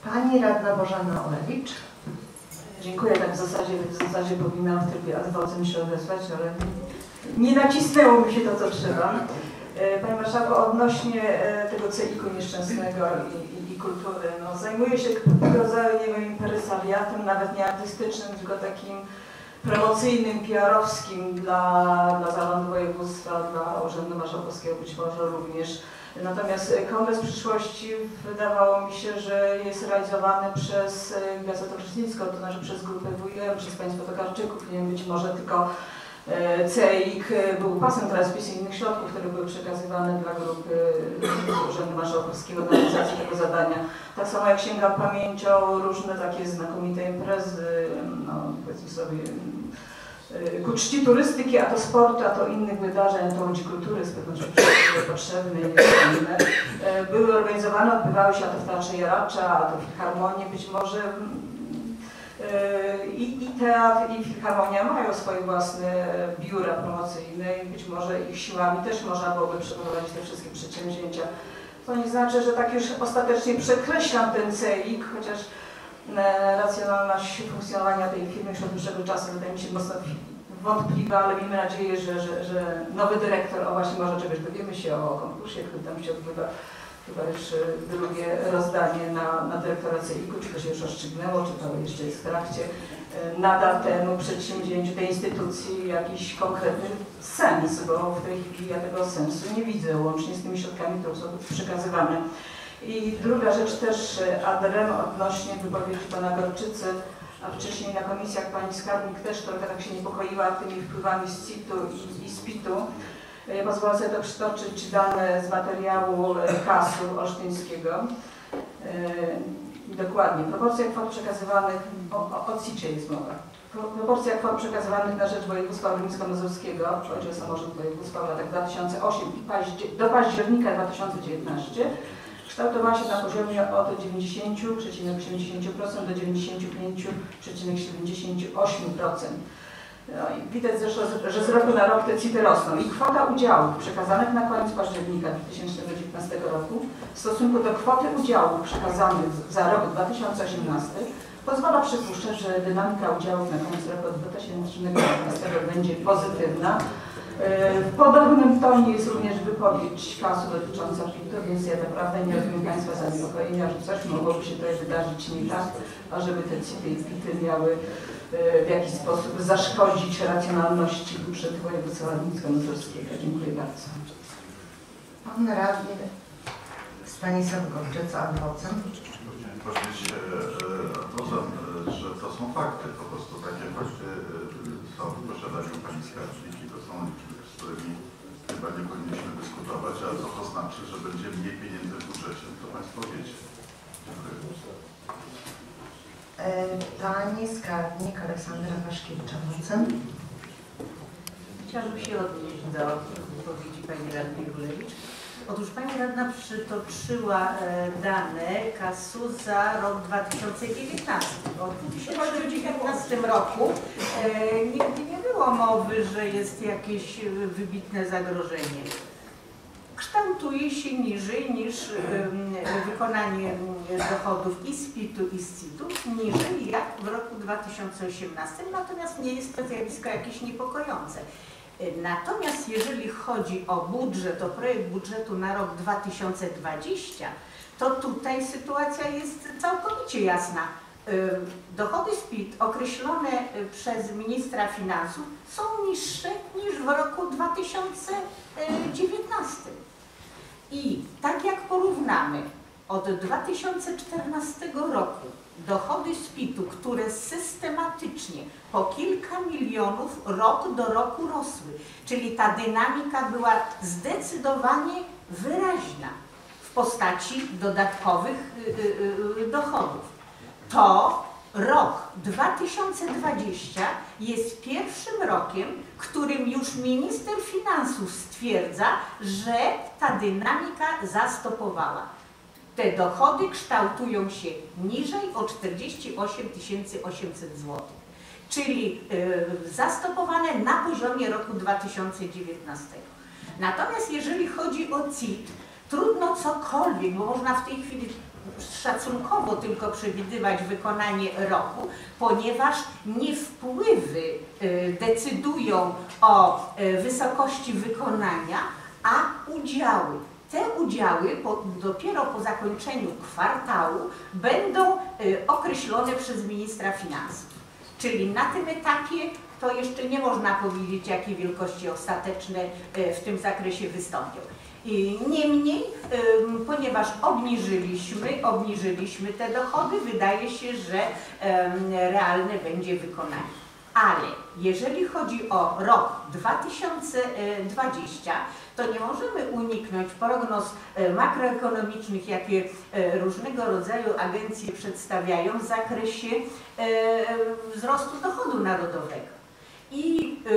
Pani radna Bożena Olewicz. Dziękuję, tak w zasadzie, w zasadzie powinnam w trybie ad vocem się odezwać, ale nie nacisnęło mi się to, co trzeba. E, Panie Marszałku, odnośnie e, tego celiku nieszczęsnego i, i, i kultury, no, zajmuję się tego rodzaju, nie wiem, impresariatem, nawet nie artystycznym, tylko takim promocyjnym, PR-owskim dla, dla Zarządu Województwa, dla Urzędu Marszałkowskiego być może również. Natomiast Kongres Przyszłości wydawało mi się, że jest realizowany przez e, Gazetę Uczestnicką, to znaczy przez grupę WIM, przez Państwa Tokarczyków, nie wiem, być może tylko CEIK e, był pasem transmisyjnych środków, które były przekazywane dla grupy e, Urzędu Marszałkowskiego na realizację tego zadania. Tak samo jak sięgam pamięcią różne takie znakomite imprezy, no powiedzmy sobie, e, ku czci turystyki, a to sportu, a to innych wydarzeń, to ludzi kultury z pewnością potrzebne i niezbędne. E, Były organizowane, odbywały się a to w Teatrze Jaracza, a to w Filharmonii być może. I, I teatr, i filharmonia mają swoje własne biura promocyjne i być może ich siłami też można byłoby przeprowadzić te wszystkie przedsięwzięcia. To nie znaczy, że tak już ostatecznie przekreślam ten CEIK, chociaż e, racjonalność funkcjonowania tej firmy już od dłuższego czasu wydaje mi się mocno wątpliwa, ale miejmy nadzieję, że, że, że nowy dyrektor, o właśnie może czegoś dowiemy się o konkursie, który tam się odbywa, chyba już drugie rozdanie na, na dyrektora CEIK-u, czy to się już rozstrzygnęło, czy to jeszcze jest w trakcie, e, nada temu przedsięwzięciu, tej instytucji jakiś konkretny sens, bo w tej chwili ja tego sensu nie widzę, łącznie z tymi środkami, które są przekazywane. I druga rzecz też e, adrem odnośnie wypowiedzi pana Gorczycy, a wcześniej na komisjach pani skarbnik też trochę tak się niepokoiła tymi wpływami z CIT-u i, i z PIT-u. E, Pozwolę sobie to przytoczyć dane z materiału e, KAS-u olsztyńskiego. E, Dokładnie. Proporcja kwot przekazywanych, o, o, jest mowa. Pro- Proporcja kwot przekazywanych na rzecz województwa warmińsko-mazurskiego, chodzi o samorząd województwa w latach 2008 i paździe- do października 2019 kształtowała się na poziomie od 90,80% do 95,78%. No i widać zresztą, że z roku na rok te CIT rosną i kwota udziałów przekazanych na koniec października 2019 roku w stosunku do kwoty udziałów przekazanych za rok 2018 pozwala przypuszczać, że dynamika udziałów na koniec roku 2019 będzie pozytywna. E, W podobnym tonie jest również wypowiedź kasu dotycząca PIT-u, więc ja naprawdę nie rozumiem Państwa zaniepokojenia, że coś mogłoby się tutaj wydarzyć nie tak, ażeby te CIT-y i PIT-y miały w jakiś sposób zaszkodzić racjonalności budżetu województwa warmińsko-mazurskiego. Dziękuję bardzo. Pan radny Stanisław Gorczyca, adwocem. Chciałem powiedzieć e, e, e, że to są fakty, po prostu takie fakty e, są w posiadaniu pani skarbnik i to są liczby, z którymi chyba nie powinniśmy dyskutować, a co to znaczy, że będzie mniej pieniędzy w budżecie, to Państwo wiecie. Dziękuję. E, Pani skarbnik Aleksandra Waszkiewicz, adwocem. Chciałabym się odnieść do wypowiedzi Pani Radnej Gulewicz. Otóż Pani Radna przytoczyła e, dane KAS-u za rok 2019. Bo w 2019 roku e, nigdy nie było mowy, że jest jakieś wybitne zagrożenie. Kształtuje się niżej niż wykonanie dochodów i z PIT-u i z CIT-u, niżej jak w roku 2018, natomiast nie jest to zjawisko jakieś niepokojące. Natomiast jeżeli chodzi o budżet, o projekt budżetu na rok 2020, to tutaj sytuacja jest całkowicie jasna. Dochody z PIT określone y, przez ministra finansów są niższe niż w roku 2019. I tak jak porównamy od 2014 roku dochody z PIT-u, które systematycznie po kilka milionów rok do roku rosły, czyli ta dynamika była zdecydowanie wyraźna w postaci dodatkowych y, y, y, dochodów. To rok 2020 jest pierwszym rokiem, którym już minister finansów stwierdza, że ta dynamika zastopowała. Te dochody kształtują się niżej o 48 800 zł, czyli y, zastopowane na poziomie roku 2019. Natomiast jeżeli chodzi o CIT, trudno cokolwiek, bo można w tej chwili szacunkowo tylko przewidywać wykonanie roku, ponieważ nie wpływy y, decydują o y, wysokości wykonania, a udziały. Te udziały po, dopiero po zakończeniu kwartału będą y, określone przez ministra finansów. Czyli na tym etapie to jeszcze nie można powiedzieć, jakie wielkości ostateczne w tym zakresie wystąpią. Niemniej, ponieważ obniżyliśmy, obniżyliśmy te dochody, wydaje się, że realne będzie wykonanie. Ale jeżeli chodzi o rok 2020, to nie możemy uniknąć prognoz e, makroekonomicznych, jakie e, różnego rodzaju agencje przedstawiają w zakresie e, wzrostu dochodu narodowego i y,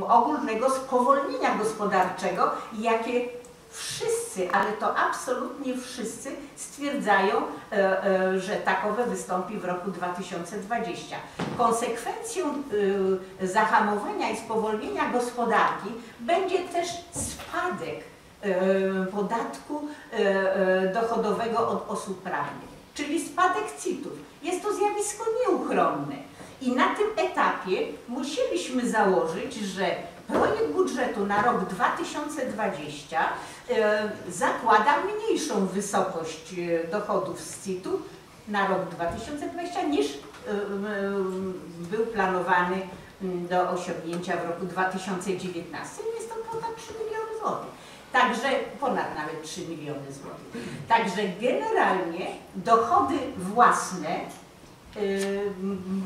y, ogólnego spowolnienia gospodarczego, jakie wszyscy, ale to absolutnie wszyscy stwierdzają, e, e, że takowe wystąpi w roku 2020. Konsekwencją e, zahamowania i spowolnienia gospodarki będzie też spadek e, podatku dochodowego od osób prawnych, czyli spadek CIT-ów. Jest to zjawisko nieuchronne. I na tym etapie musieliśmy założyć, że projekt budżetu na rok 2020 e, zakłada mniejszą wysokość e, dochodów z CIT-u na rok 2020 niż e, był planowany do osiągnięcia w roku 2019. Jest to kwota 3 miliony złotych. Także ponad nawet 3 miliony złotych. Także generalnie dochody własne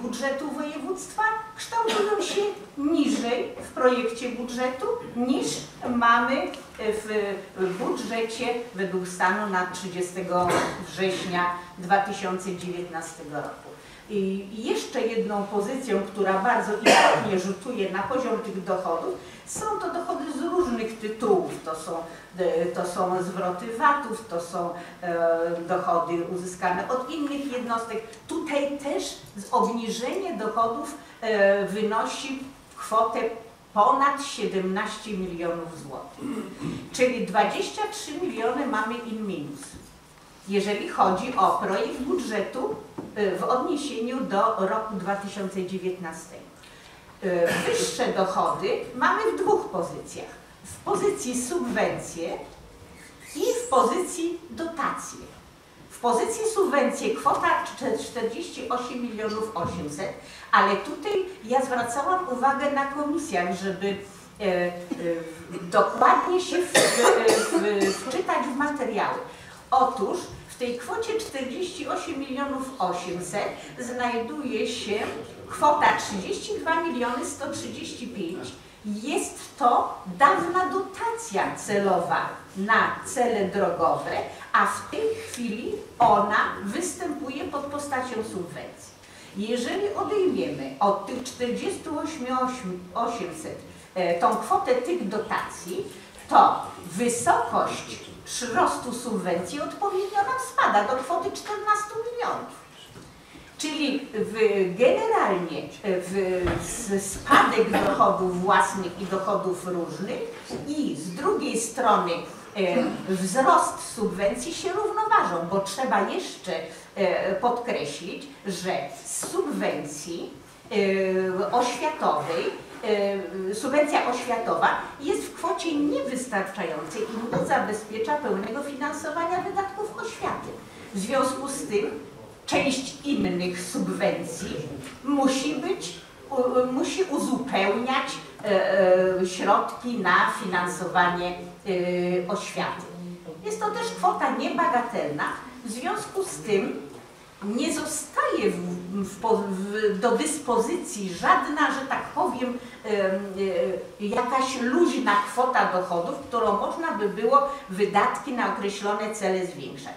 budżetu województwa kształtują się niżej w projekcie budżetu niż mamy w budżecie według stanu na 30 września 2019 roku. I jeszcze jedną pozycją, która bardzo istotnie rzutuje na poziom tych dochodów, są to dochody z różnych tytułów. To są, e, to są zwroty VAT-ów, to są e, dochody uzyskane od innych jednostek. Tutaj też obniżenie dochodów e, wynosi kwotę ponad 17 milionów złotych. Czyli 23 miliony mamy in minus. Jeżeli chodzi o projekt budżetu w odniesieniu do roku 2019. Y, Wyższe dochody mamy w dwóch pozycjach. W pozycji subwencje i w pozycji dotacje. W pozycji subwencje kwota czte- 48 milionów 800, ale tutaj ja zwracałam uwagę na komisjach, żeby e, e, dokładnie się w, w, wczytać w materiały. Otóż w tej kwocie 48 milionów 800 znajduje się kwota 32 miliony 135. Jest to dawna dotacja celowa na cele drogowe, a w tej chwili ona występuje pod postacią subwencji. Jeżeli odejmiemy od tych 48 800 e, tą kwotę tych dotacji, to wysokość przyrostu subwencji odpowiednio nam spada do kwoty 14 milionów. Czyli w, generalnie w, s- spadek dochodów własnych i dochodów różnych i z drugiej strony e, wzrost subwencji się równoważą, bo trzeba jeszcze e, podkreślić, że z subwencji e, oświatowej e, subwencja oświatowa jest w kwocie niewystarczającej i nie zabezpiecza pełnego finansowania wydatków oświaty. W związku z tym część innych subwencji musi być, musi uzupełniać e, e, środki na finansowanie e, oświaty. Jest to też kwota niebagatelna, w związku z tym nie zostaje w, w, w, do dyspozycji żadna, że tak powiem, em, jakaś luźna kwota dochodów, którą można by było wydatki na określone cele zwiększać.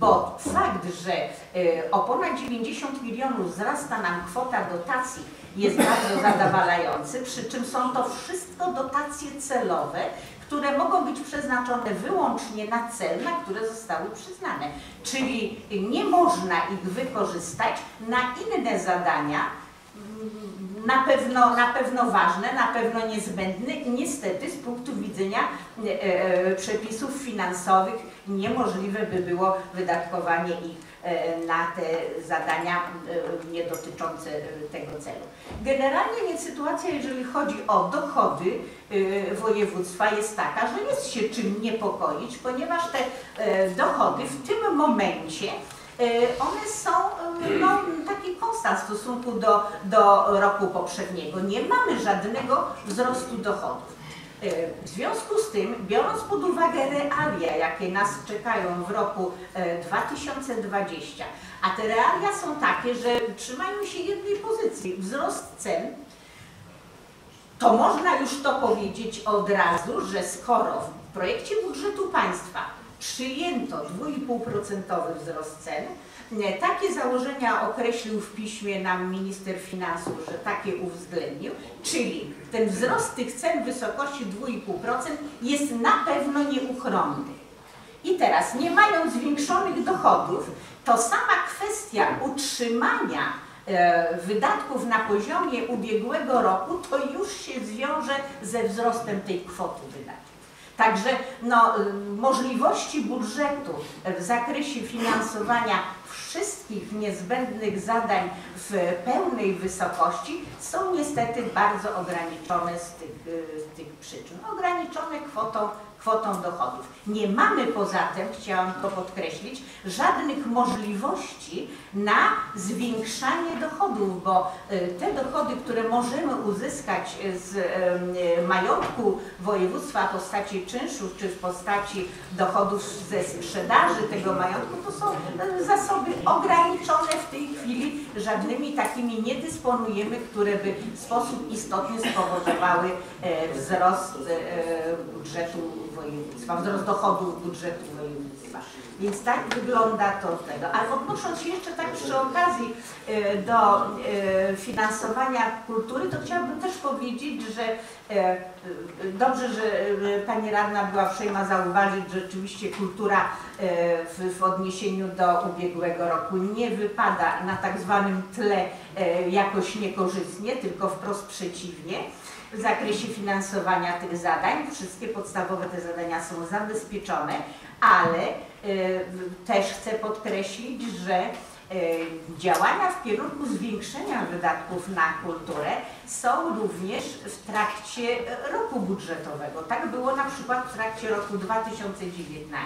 Bo fakt, że e, o ponad 90 milionów wzrasta nam kwota dotacji jest bardzo zadowalający, przy czym są to wszystko dotacje celowe, które mogą być przeznaczone wyłącznie na cel, na które zostały przyznane. Czyli nie można ich wykorzystać na inne zadania, na pewno, na pewno ważne, na pewno niezbędne i niestety z punktu widzenia e, e, przepisów finansowych niemożliwe by było wydatkowanie ich e, na te zadania nie dotyczące tego celu. Generalnie więc sytuacja, jeżeli chodzi o dochody województwa jest taka, że jest się czym niepokoić, ponieważ te dochody w tym momencie one są e, no, taki konstant w stosunku do, do roku poprzedniego. Nie mamy żadnego wzrostu dochodów. E, W związku z tym, biorąc pod uwagę realia, jakie nas czekają w roku e, 2020, a te realia są takie, że trzymają się jednej pozycji, wzrost cen, to można już to powiedzieć od razu, że skoro w projekcie budżetu państwa przyjęto 2,5% wzrost cen, Takie założenia określił w piśmie nam minister finansów, że takie uwzględnił, czyli ten wzrost tych cen w wysokości 2,5% jest na pewno nieuchronny. I teraz, nie mając zwiększonych dochodów, to sama kwestia utrzymania e, wydatków na poziomie ubiegłego roku, to już się zwiąże ze wzrostem tej kwoty wydatków. Także no, y, możliwości budżetu w zakresie finansowania wszystkich niezbędnych zadań w pełnej wysokości są niestety bardzo ograniczone z tych, y, z tych przyczyn. Ograniczone kwotą, kwotą dochodów. Nie mamy poza tym, chciałam to podkreślić, żadnych możliwości na zwiększanie dochodów, bo y, te dochody, które możemy uzyskać z em, majątku województwa w postaci czynszów czy w postaci dochodów ze sprzedaży tego majątku, to są zasoby ograniczone w tej chwili, żadnymi takimi nie dysponujemy, które by w sposób istotny spowodowały e, wzrost e, budżetu województwa, wzrost dochodów budżetu województwa. Więc tak wygląda to tego. Ale odnosząc się jeszcze tak przy okazji e, do e, finansowania kultury, to chciałabym też powiedzieć, że e, dobrze, że Pani Radna była uprzejma zauważyć, że rzeczywiście kultura w, odniesieniu do ubiegłego roku nie wypada na tak zwanym tle jakoś niekorzystnie, tylko wprost przeciwnie w zakresie finansowania tych zadań. Wszystkie podstawowe te zadania są zabezpieczone, ale e, też chcę podkreślić, że e, działania w kierunku zwiększenia wydatków na kulturę są również w trakcie roku budżetowego. Tak było na przykład w trakcie roku 2019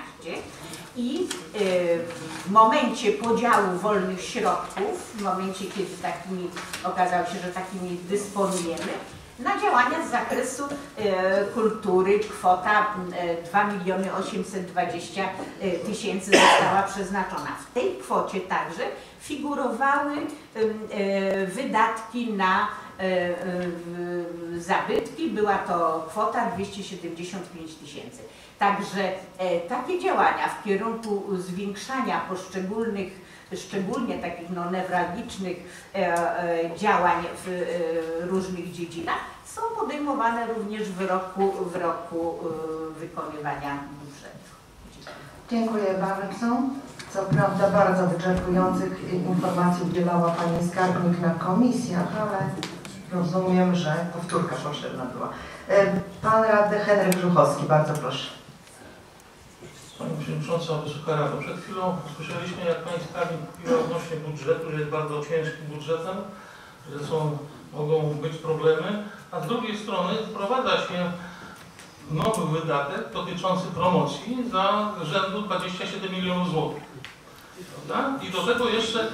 i e, w momencie podziału wolnych środków, w momencie kiedy takimi okazało się, że takimi dysponujemy, na działania z zakresu e, kultury kwota e, 2 miliony 820 e, tysięcy została przeznaczona. W tej kwocie także figurowały e, wydatki na e, e, zabytki. Była to kwota 275 tysięcy. Także e, takie działania w kierunku zwiększania poszczególnych szczególnie takich no, newralgicznych e, e, działań w e, różnych dziedzinach są podejmowane również w roku, w roku wykonywania budżetu. Dziękuję bardzo. Co prawda bardzo wyczerpujących informacji udzielała Pani Skarbnik na komisjach, ale rozumiem, że powtórka potrzebna była. Pan Radny Henryk Żuchowski, bardzo proszę. Pani Przewodnicząca, Wysoka Rado, przed chwilą słyszeliśmy, jak Pani skarbnik mówiła odnośnie budżetu, że jest bardzo ciężkim budżetem, że są, mogą być problemy, a z drugiej strony wprowadza się nowy wydatek dotyczący promocji za rzędu 27 milionów złotych. Prawda? I do tego jeszcze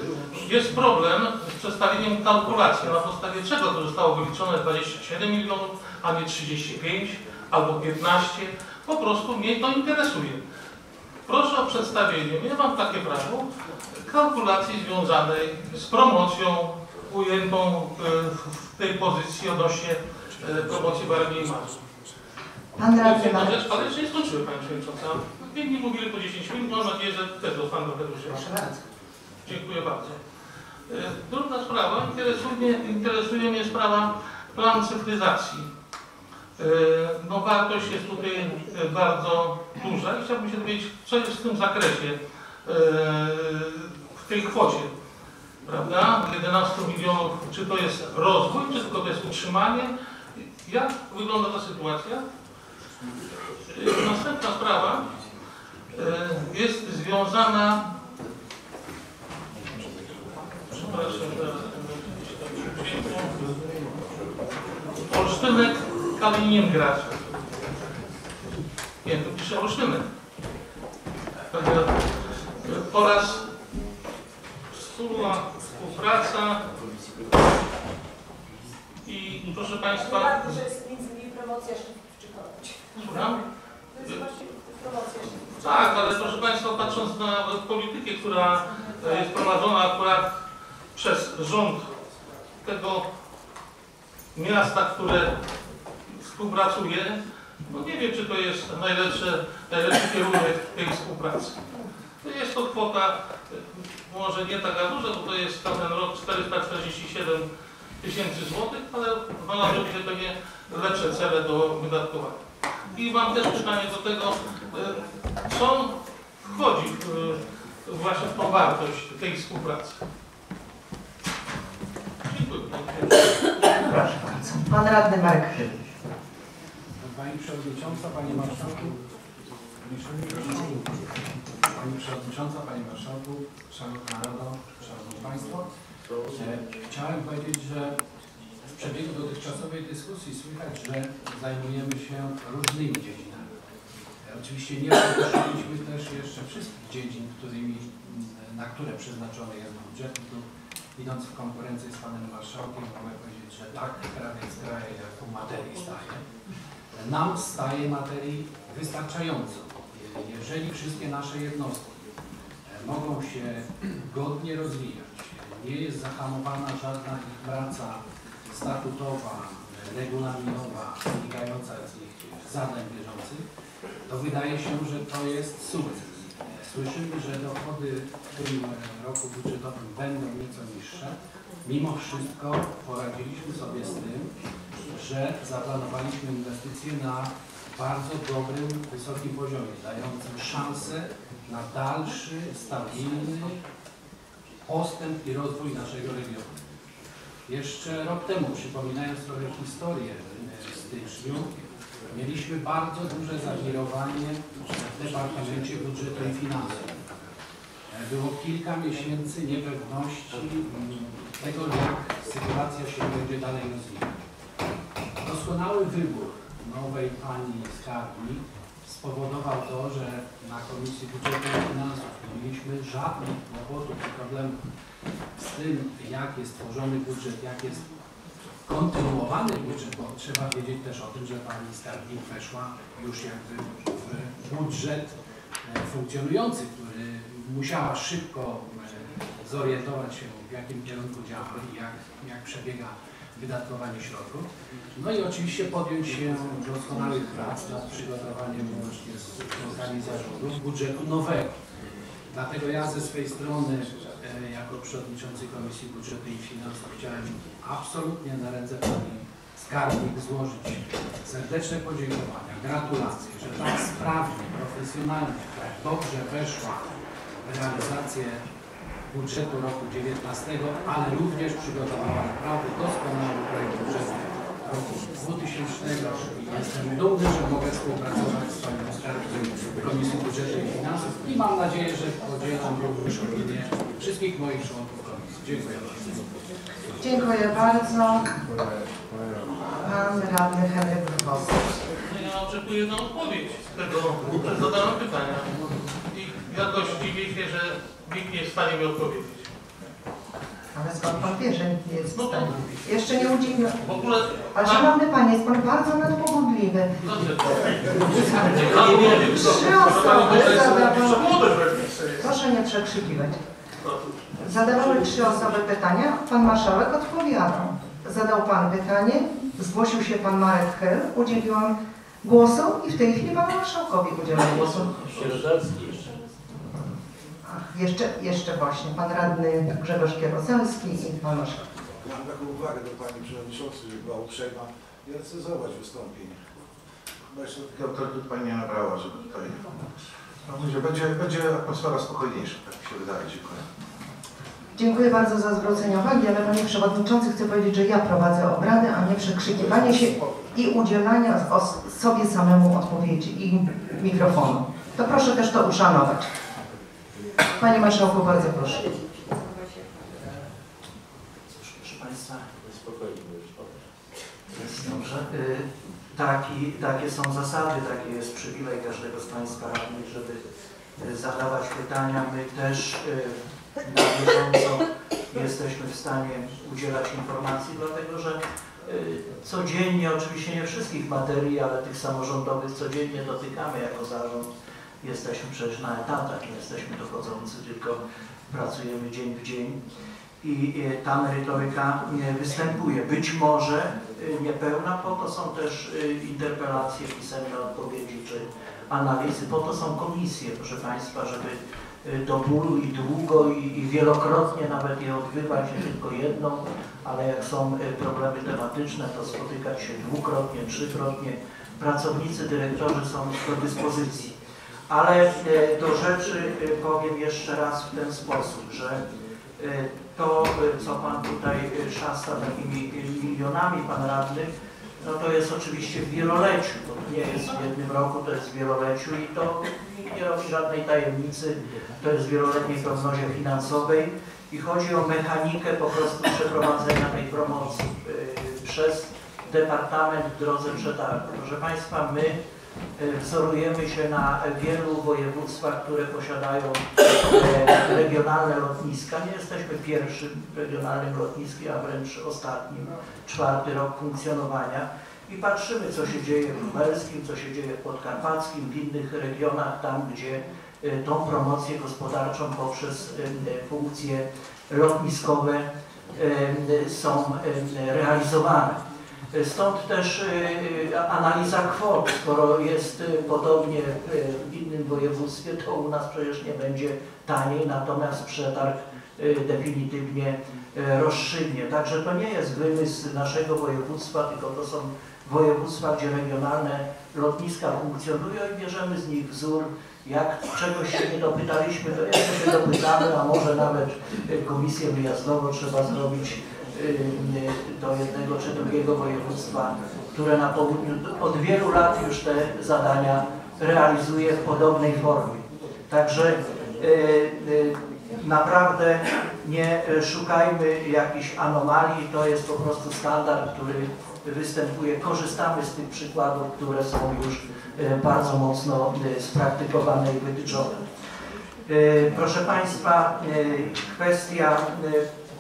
jest problem z przedstawieniem kalkulacji, na podstawie czego to zostało wyliczone 27 milionów, a nie 35 albo 15. Po prostu mnie to interesuje. Proszę o przedstawienie, ja mam takie prawo, kalkulacji związanej z promocją ujętą e, w tej pozycji odnośnie e, promocji w Armii i Marszu. Pan Radny rzecz, ale jeszcze nie skończyłem Pani Przewodnicząca. Inni mówili po 10 minut, mam nadzieję, że też dostanę trochę dłużej. Proszę bardzo. Dziękuję bardzo. E, Druga sprawa, interesuje, interesuje mnie sprawa planu cyfryzacji. E, No wartość jest tutaj e, bardzo duża i chciałbym się dowiedzieć, co jest w tym zakresie, e, w tej kwocie, prawda, 11 milionów, czy to jest rozwój, czy tylko to jest utrzymanie, jak wygląda ta sytuacja? Następna sprawa jest związana Przepraszam, teraz Olsztynek, Kaliningrad. Nie, tu pisze Olsztynek. E, Oraz wspólna współpraca i proszę Państwa, Ważne, że jest między innymi promocja szybkości. słucham? To jest właśnie promocja. Tak, ale proszę Państwa, patrząc na politykę, która e, jest prowadzona akurat przez rząd tego miasta, które współpracuje, no nie wiem, czy to jest najlepszy, najlepszy kierunek tej współpracy. Jest to kwota y, może nie taka duża, bo to jest na ten rok 447 tysięcy złotych, ale znalazłyby się pewnie lepsze cele do wydatkowania. I mam też pytanie do tego, y, co wchodzi y, właśnie w tą wartość tej współpracy. Dziękuję. Pan radny Marek Chyl. Pani Przewodnicząca, Panie Marszałku, Pani Przewodnicząca, Panie Marszałku, Szanowna Rado, Szanowni Państwo. E, Chciałem powiedzieć, że w przebiegu dotychczasowej dyskusji słychać, że zajmujemy się różnymi dziedzinami. E, Oczywiście nie poruszyliśmy też jeszcze wszystkich dziedzin, którymi, na które przeznaczony jest budżet. Tu, idąc w konkurencję z Panem Marszałkiem, mogę powiedzieć, że tak krawiec kraje jak u materii staje. Nam staje materii wystarczająco. Jeżeli wszystkie nasze jednostki e, mogą się godnie rozwijać, nie jest zahamowana żadna ich praca statutowa, e, regulaminowa, wynikająca z ich zadań bieżących, to wydaje się, że to jest sukces. E, Słyszymy, że dochody w tym roku budżetowym będą nieco niższe. Mimo wszystko poradziliśmy sobie z tym, że zaplanowaliśmy inwestycje na bardzo dobrym, wysokim poziomie, dającym szansę na dalszy, stabilny postęp i rozwój naszego regionu. Jeszcze rok temu, przypominając trochę historię w styczniu, mieliśmy bardzo duże zawirowanie w Departamencie Budżetu i Finansów. Było kilka miesięcy niepewności tego, jak sytuacja się będzie dalej rozwijać. Doskonały wybór nowej pani skarbnik spowodował to, że na Komisji Budżetu i Finansów nie mieliśmy żadnych kłopotów i problemów z tym, jak jest tworzony budżet, jak jest kontynuowany budżet, bo trzeba wiedzieć też o tym, że pani skarbnik weszła już jakby w budżet e, funkcjonujący, który musiała szybko e, zorientować się, w jakim kierunku działa i jak, jak przebiega wydatkowanie środków. No i oczywiście podjąć się doskonałych prac nad przygotowaniem łącznie z członkami zarządu budżetu nowego. Dlatego ja ze swojej strony, e, jako przewodniczący Komisji Budżetu i Finansów, chciałem absolutnie na ręce Pani Skarbnik złożyć serdeczne podziękowania, gratulacje, że tak sprawnie, profesjonalnie, tak dobrze weszła realizację budżetu roku 19, ale również przygotowała naprawdę doskonały projekt budżetu roku 2000 i jestem dumny, że mogę współpracować z Panią Skarbnikiem w Komisji Budżetu i Finansów i mam nadzieję, że podzielam również opinię wszystkich moich członków komisji. Dziękuję bardzo. Dziękuję bardzo. Pan radny Henryk Wrwowski. Ja oczekuję na odpowiedź z tego, że zadałem pytania. Jakoś dziwię się, że nikt nie jest w stanie mi odpowiedzieć. Ale skąd pan wie, że nikt nie jest w stanie? Jeszcze nie udzieliłem. W ogóle... Ale szanowny panie, jest pan bardzo nadpobudliwy. Trzy osoby zadawały... Proszę nie przekrzykiwać. Zadawały trzy osoby pytania, pan marszałek odpowiadał. Zadał pan pytanie, zgłosił się pan Marek Hyl, udzieliłam głosu i w tej chwili panu marszałkowi udzielam głosu. Sierodarski jeszcze. Jeszcze, właśnie, pan radny Grzegorz Kieroselski i pan marszałek. Ja mam taką uwagę do Pani Przewodniczącej, że była uprzejma nie recenzować wystąpień. Chyba jeszcze takiego autorytet Pani nie nabrała, żeby tutaj... No, będzie, będzie, atmosfera spokojniejsza, tak mi się wydaje. Dziękuję. Dziękuję bardzo za zwrócenie uwagi, ale panie przewodniczący chcę powiedzieć, że ja prowadzę obrady, a nie przekrzykiwanie się i udzielania sobie samemu odpowiedzi i mikrofonu. To proszę też to uszanować. Panie marszałku, bardzo proszę. Proszę Państwa, dobrze. Y, Taki, takie są zasady, taki jest przywilej każdego z Państwa radnych, żeby y, zadawać pytania. My też y, na bieżąco jesteśmy w stanie udzielać informacji, dlatego że codziennie, oczywiście nie wszystkich materii, ale tych samorządowych codziennie dotykamy jako zarząd. Jesteśmy przecież na etatach, nie jesteśmy dochodzący, tylko pracujemy dzień w dzień i y, ta merytoryka y, występuje. Być może y, niepełna, po to są też y, interpelacje, pisemne odpowiedzi czy analizy, po to są komisje, proszę Państwa, żeby do bólu i długo i, i wielokrotnie nawet je odbywać, nie tylko jedną, ale jak są problemy tematyczne, to spotykać się dwukrotnie, trzykrotnie. Pracownicy, dyrektorzy są do dyspozycji. Ale y, do rzeczy y, powiem jeszcze raz w ten sposób, że y, to, co Pan tutaj szasta takimi milionami, Pan Radny, no to jest oczywiście w wieloleciu, to nie jest w jednym roku, to jest w wieloleciu i to nie robi żadnej tajemnicy, to jest w wieloletniej prognozie finansowej i chodzi o mechanikę po prostu przeprowadzenia tej promocji przez Departament w drodze przetargu. Proszę Państwa, my wzorujemy się na wielu województwach, które posiadają e, regionalne lotniska. Nie jesteśmy pierwszym regionalnym lotniskiem, a wręcz ostatnim, czwarty rok funkcjonowania i patrzymy, co się dzieje w lubelskim, co się dzieje w podkarpackim, w innych regionach, tam gdzie y, tą promocję gospodarczą poprzez y, funkcje lotniskowe są realizowane. Stąd też y, analiza kwot, skoro jest y, podobnie w, innym województwie, to u nas przecież nie będzie taniej, natomiast przetarg y, definitywnie y, rozstrzygnie. Także to nie jest wymysł naszego województwa, tylko to są województwa, gdzie regionalne lotniska funkcjonują i bierzemy z nich wzór. Jak czegoś się nie dopytaliśmy, to jeszcze się dopytamy, a może nawet y, komisję wyjazdową trzeba zrobić y, y, do jednego czy drugiego województwa, które na południu od wielu lat już te zadania realizuje w podobnej formie. Także y, y, naprawdę nie szukajmy jakichś anomalii, to jest po prostu standard, który występuje. Korzystamy z tych przykładów, które są już y, bardzo mocno spraktykowane i wytyczone. Proszę Państwa, kwestia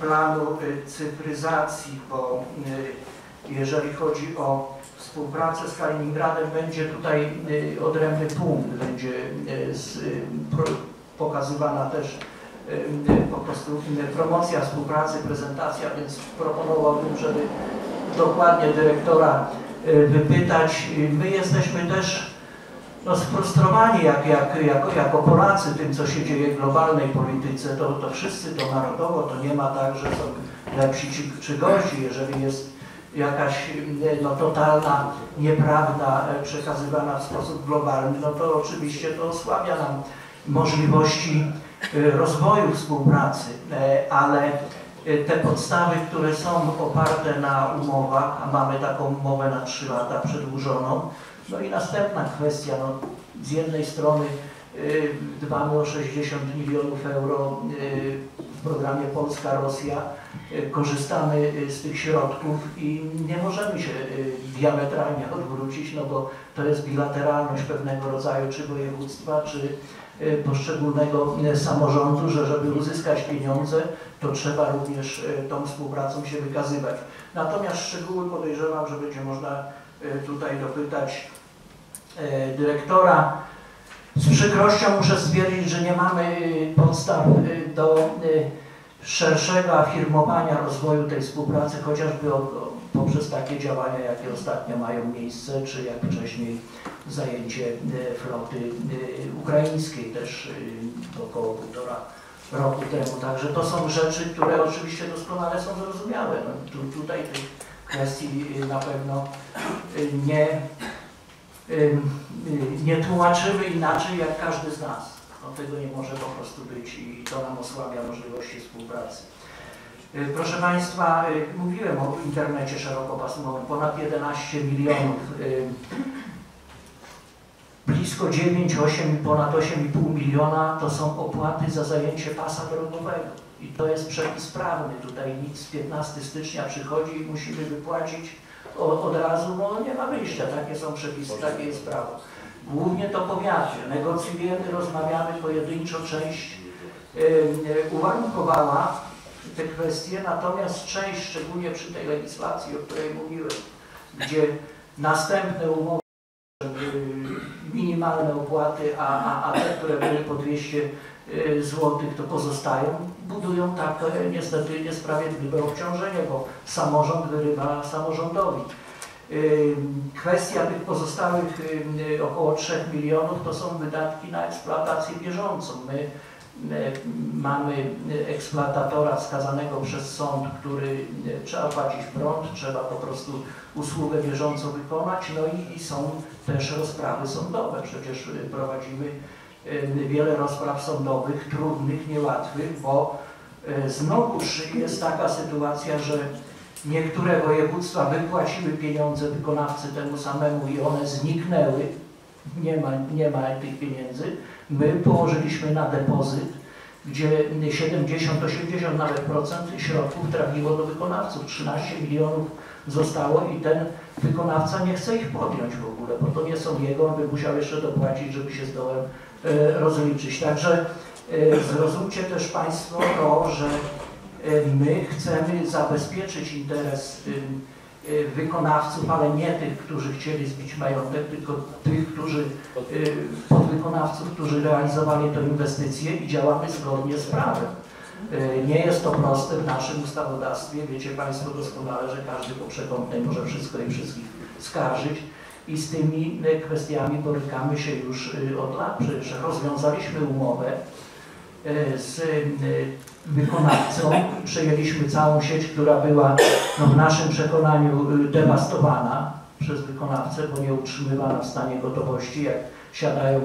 planu y, cyfryzacji, bo y, jeżeli chodzi o współpracę z Kaliningradem, będzie tutaj y, odrębny punkt, będzie pokazywana też po prostu promocja współpracy, prezentacja, więc proponowałbym, żeby dokładnie dyrektora wypytać. My jesteśmy też no, sfrustrowani jak, jak, jako, jako Polacy tym, co się dzieje w globalnej polityce, to, to wszyscy to narodowo, to nie ma tak, że są lepsi czy, czy gorsi, jeżeli jest jakaś no, totalna nieprawda e, przekazywana w sposób globalny, no to oczywiście to osłabia nam możliwości y, rozwoju współpracy, E, ale te podstawy, które są oparte na umowach, a mamy taką umowę na 3 lata przedłużoną, no i następna kwestia, no, z jednej strony y, dbamy o 60 milionów euro y, w programie Polska-Rosja, y, korzystamy z tych środków i nie możemy się diametralnie odwrócić, no bo to jest bilateralność pewnego rodzaju czy województwa, czy poszczególnego samorządu, że żeby uzyskać pieniądze, to trzeba również tą współpracą się wykazywać. Natomiast szczegóły podejrzewam, że będzie można tutaj dopytać dyrektora. Z przykrością muszę stwierdzić, że nie mamy y, podstaw y, do szerszego afirmowania rozwoju tej współpracy, chociażby poprzez takie działania, jakie ostatnio mają miejsce, czy jak wcześniej zajęcie floty ukraińskiej też około półtora roku temu. Także to są rzeczy, które oczywiście doskonale są zrozumiałe. No, tu, tutaj tych kwestii na pewno nie, nie tłumaczymy inaczej jak każdy z nas. No, tego nie może po prostu być i to nam osłabia możliwości współpracy. Y, Proszę Państwa, y, mówiłem o internecie szerokopasmowym, ponad 11 milionów, y, blisko 9, 8, ponad 8,5 miliona to są opłaty za zajęcie pasa drogowego. I to jest przepis prawny, tutaj nic 15 stycznia przychodzi i musimy wypłacić od, razu, no nie ma wyjścia, takie są przepisy, takie jest prawo. Głównie to powiaty, negocjujemy, rozmawiamy, pojedynczo część uwarunkowała te kwestie, natomiast część, szczególnie przy tej legislacji, o której mówiłem, gdzie następne umowy, y, minimalne opłaty, a, a, a te, które były po 200 y, złotych, to pozostają, budują tak e, niestety niesprawiedliwe obciążenie, bo samorząd wyrywa samorządowi. Y, Kwestia tych pozostałych y, około 3 milionów to są wydatki na eksploatację bieżącą. My mamy eksploatatora skazanego przez sąd, który e, trzeba płacić prąd, trzeba po prostu usługę bieżąco wykonać, no i, i są też rozprawy sądowe. Przecież prowadzimy wiele rozpraw sądowych, trudnych, niełatwych, bo e, znowuż jest taka sytuacja, że niektóre województwa wypłaciły pieniądze wykonawcy temu samemu i one zniknęły, nie ma, nie ma tych pieniędzy. My położyliśmy na depozyt, gdzie 70-80 nawet procent środków trafiło do wykonawców. 13 milionów zostało i ten wykonawca nie chce ich podjąć w ogóle, bo to nie są jego, on by musiał jeszcze dopłacić, żeby się z rozliczyć. Także e, zrozumcie też Państwo to, że e, my chcemy zabezpieczyć interes y, y, wykonawców, ale nie tych, którzy chcieli zbić majątek, tylko tych, którzy, y, podwykonawców, którzy realizowali tę inwestycję i działamy zgodnie z prawem. Nie jest to proste w naszym ustawodawstwie. Wiecie Państwo doskonale, że każdy po przekątnej może wszystko i wszystkich skarżyć i z tymi kwestiami borykamy się już y, od lat. Przecież rozwiązaliśmy umowę y, z y, wykonawcą, przejęliśmy całą sieć, która była no, w naszym przekonaniu dewastowana przez wykonawcę, bo nie utrzymywana w stanie gotowości. Jak siadają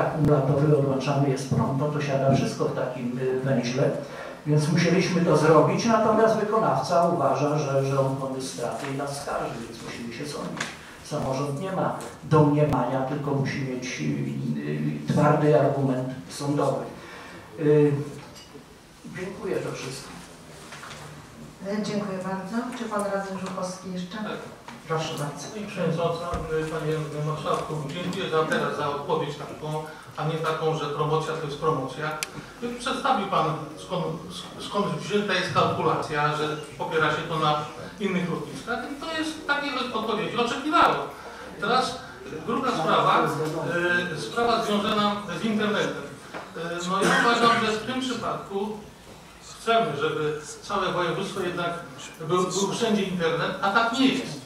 akumulatory, odłączamy je z prąd, no to siada wszystko w takim węźle. Więc musieliśmy to zrobić, natomiast wykonawca uważa, że, że on poniósł straty i nas skarży, więc musimy się sądzić. Samorząd nie ma domniemania, tylko musi mieć y, y, twardy argument sądowy. Y, Dziękuję to wszystko. E, Dziękuję bardzo. Czy Pan Radny Żuchowski jeszcze? Proszę bardzo. Pani Przewodnicząca, Panie Marszałku, dziękuję za teraz, za odpowiedź taką, a nie taką, że promocja to jest promocja. Przedstawił Pan, skąd, skąd wzięta jest kalkulacja, że popiera się to na innych lotniskach i to jest takiej odpowiedzi oczekiwałem. Teraz druga sprawa, y, sprawa związana z internetem. Y, No ja uważam, że w tym przypadku chcemy, żeby całe województwo jednak był, był wszędzie internet, a tak nie jest.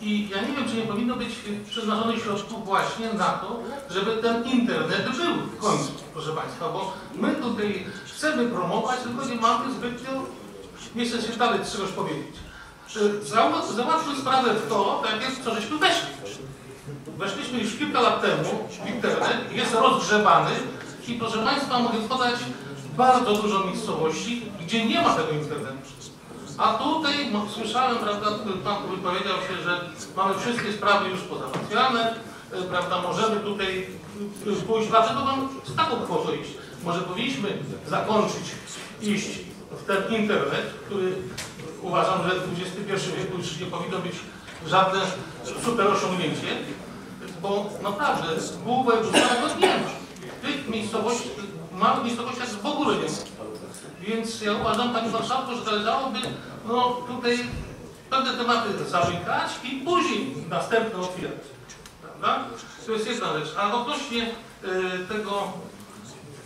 I ja nie wiem, czy nie powinno być przeznaczonych środków właśnie na to, żeby ten internet był w końcu, proszę Państwa, bo my tutaj chcemy promować, tylko nie mamy zbytnio, nie chcę się dalej czegoś powiedzieć. Y, załat- Załatwmy sprawę w to, tak jest, co żeśmy weszli. Weszliśmy już kilka lat temu w internet, jest rozgrzebany i proszę Państwa, mogę podać bardzo dużo miejscowości, gdzie nie ma tego internetu. A tutaj słyszałem, prawda, Pan wypowiedział się, że mamy wszystkie sprawy już pozałatwiane, e, prawda, możemy tutaj pójść. Dlaczego mam z taką kwotą iść? Może powinniśmy zakończyć, iść w ten internet, który uważam, że w XXI wieku już nie powinno być żadne super osiągnięcie, bo naprawdę województwa tego nie ma. Tych miejscowości, małych miejscowościach w ogóle nie ma. Więc ja uważam, Panie Marszałku, że należałoby no, tutaj pewne tematy zamykać i później następne otwierać. Prawda? To jest jedna rzecz. A odnośnie y, tego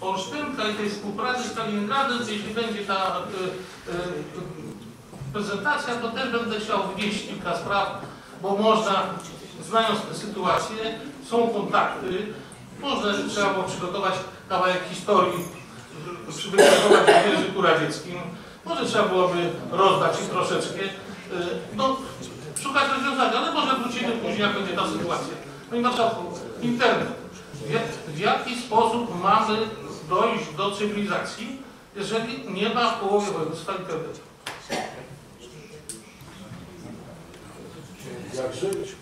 Olsztynka i tej współpracy z Kaliningradem, jeśli będzie ta y, y, prezentacja, to też będę chciał wnieść kilka spraw, bo można, znając tę sytuację, są kontakty, może trzeba było przygotować kawałek historii, przygotować w języku radzieckim, może trzeba byłoby rozdać ich troszeczkę, y, no, szukać rozwiązania, ale może wrócimy później, jak będzie ta sytuacja. Panie Marszałku, internet. W, w jaki sposób mamy dojść do cywilizacji, jeżeli nie ma w połowie województwa internetu? Jak żyć?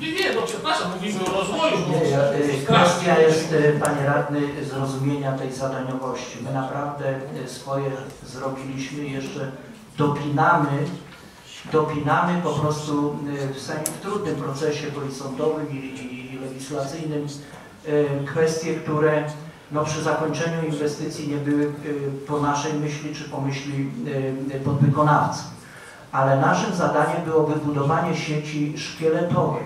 Nie, nie, no przepraszam, mówimy o rozwoju. no. Nie, ja, y, Kwestia jest, y, panie radny, zrozumienia tej zadaniowości. My naprawdę y, swoje zrobiliśmy, jeszcze dopinamy, dopinamy po prostu w, trudnym procesie, bo i sądowym i, i, i legislacyjnym, kwestie, które no, przy zakończeniu inwestycji nie były po naszej myśli czy po myśli podwykonawcy. Ale naszym zadaniem było wybudowanie sieci szkieletowej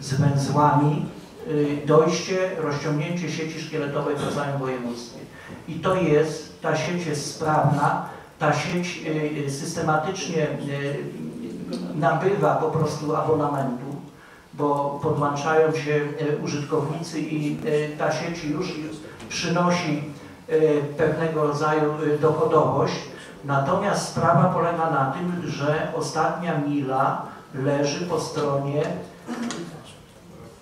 z węzłami, y, dojście, rozciągnięcie sieci szkieletowej po całym województwie. I to jest, ta sieć jest sprawna, ta sieć y, y, systematycznie nabywa po prostu abonamentu, bo podłączają się użytkownicy i ta sieć już przynosi pewnego rodzaju dochodowość. Natomiast sprawa polega na tym, że ostatnia mila leży po stronie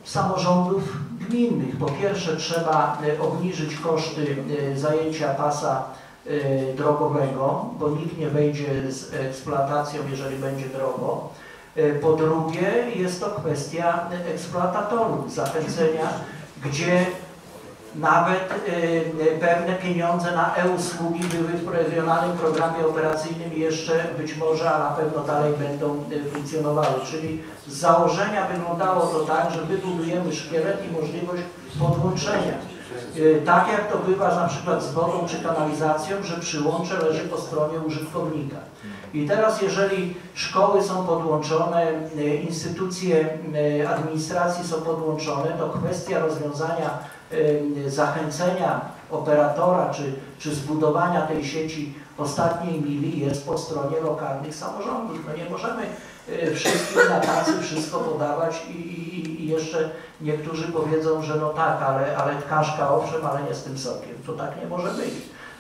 samorządów gminnych. Po pierwsze trzeba y, obniżyć koszty y, zajęcia pasa y, drogowego, bo nikt nie wejdzie z eksploatacją, jeżeli będzie drogo. Po drugie jest to kwestia eksploatatorów, zachęcenia, gdzie nawet y, pewne pieniądze na e-usługi były w regionalnym programie operacyjnym jeszcze być może, a na pewno dalej będą y, funkcjonowały. Czyli z założenia wyglądało to tak, że wybudujemy szkielet i możliwość podłączenia. Y, Tak jak to bywa na przykład z wodą czy kanalizacją, że przyłącze leży po stronie użytkownika. I teraz jeżeli szkoły są podłączone, instytucje administracji są podłączone, to kwestia rozwiązania zachęcenia operatora czy, czy zbudowania tej sieci ostatniej mili jest po stronie lokalnych samorządów. No nie możemy y, wszystkim na tacy wszystko podawać i, i, i jeszcze niektórzy powiedzą, że no tak, ale, ale tkaszka owszem, ale nie z tym sokiem. To tak nie może być.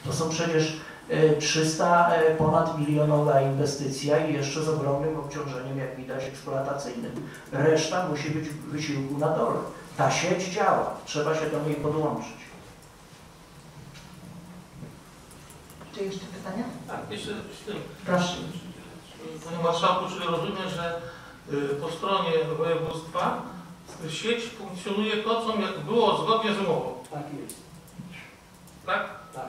To są przecież y, 300 y, ponad milionowa inwestycja i jeszcze z ogromnym obciążeniem, jak widać, eksploatacyjnym. Reszta musi być w wysiłku na dole. Ta sieć działa, trzeba się do niej podłączyć. Czy jeszcze pytania? Tak, jeszcze tym. Proszę. Panie Marszałku, czyli rozumiem, że y, po stronie województwa sieć funkcjonuje to, co mia- było zgodnie z umową, Tak jest. tak? Tak.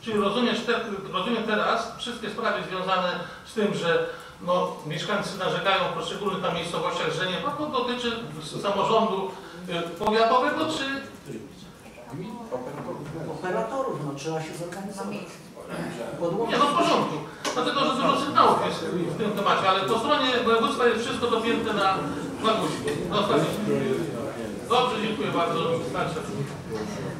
Czyli rozumiesz te, rozumiem teraz wszystkie sprawy związane z tym, że no, mieszkańcy narzekają w poszczególnych tam miejscowościach, że nie ma, to dotyczy samorządu y, powiatowego czy Operatorów, no trzeba się zorganizować. Nie, no w porządku. Dlatego, że dużo sygnałów jest w tym temacie, ale po stronie województwa jest wszystko dopięte na, na guzik. Zostawić. Dobrze, dziękuję bardzo.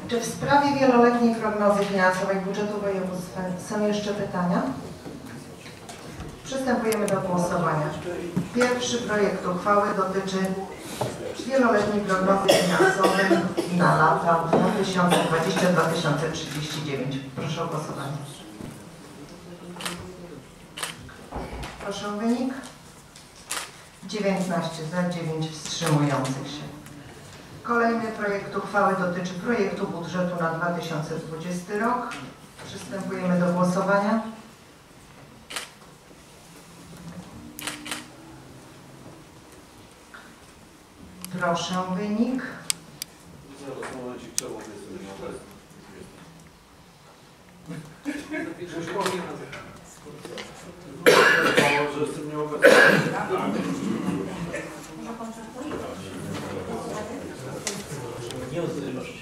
Czy w sprawie wieloletniej prognozy finansowej budżetu województwa są jeszcze pytania? Przystępujemy do głosowania. Pierwszy projekt uchwały dotyczy wieloletniej prognozy finansowej na lata 2020-2039. Proszę o głosowanie. Proszę o wynik. 19 za, 9 wstrzymujących się. Kolejny projekt uchwały dotyczy projektu budżetu na 2020 rok. Przystępujemy do głosowania. Proszę o wynik.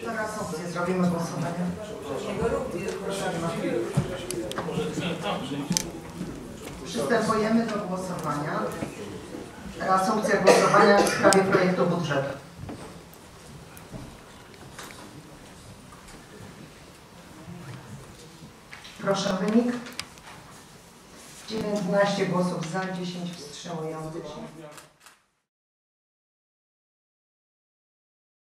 Teraz opcję zrobimy głosowanie. Przystępujemy do głosowania. Reasumpcja głosowania w sprawie projektu budżetu. Proszę wynik. 19 głosów za, 10 wstrzymujących się.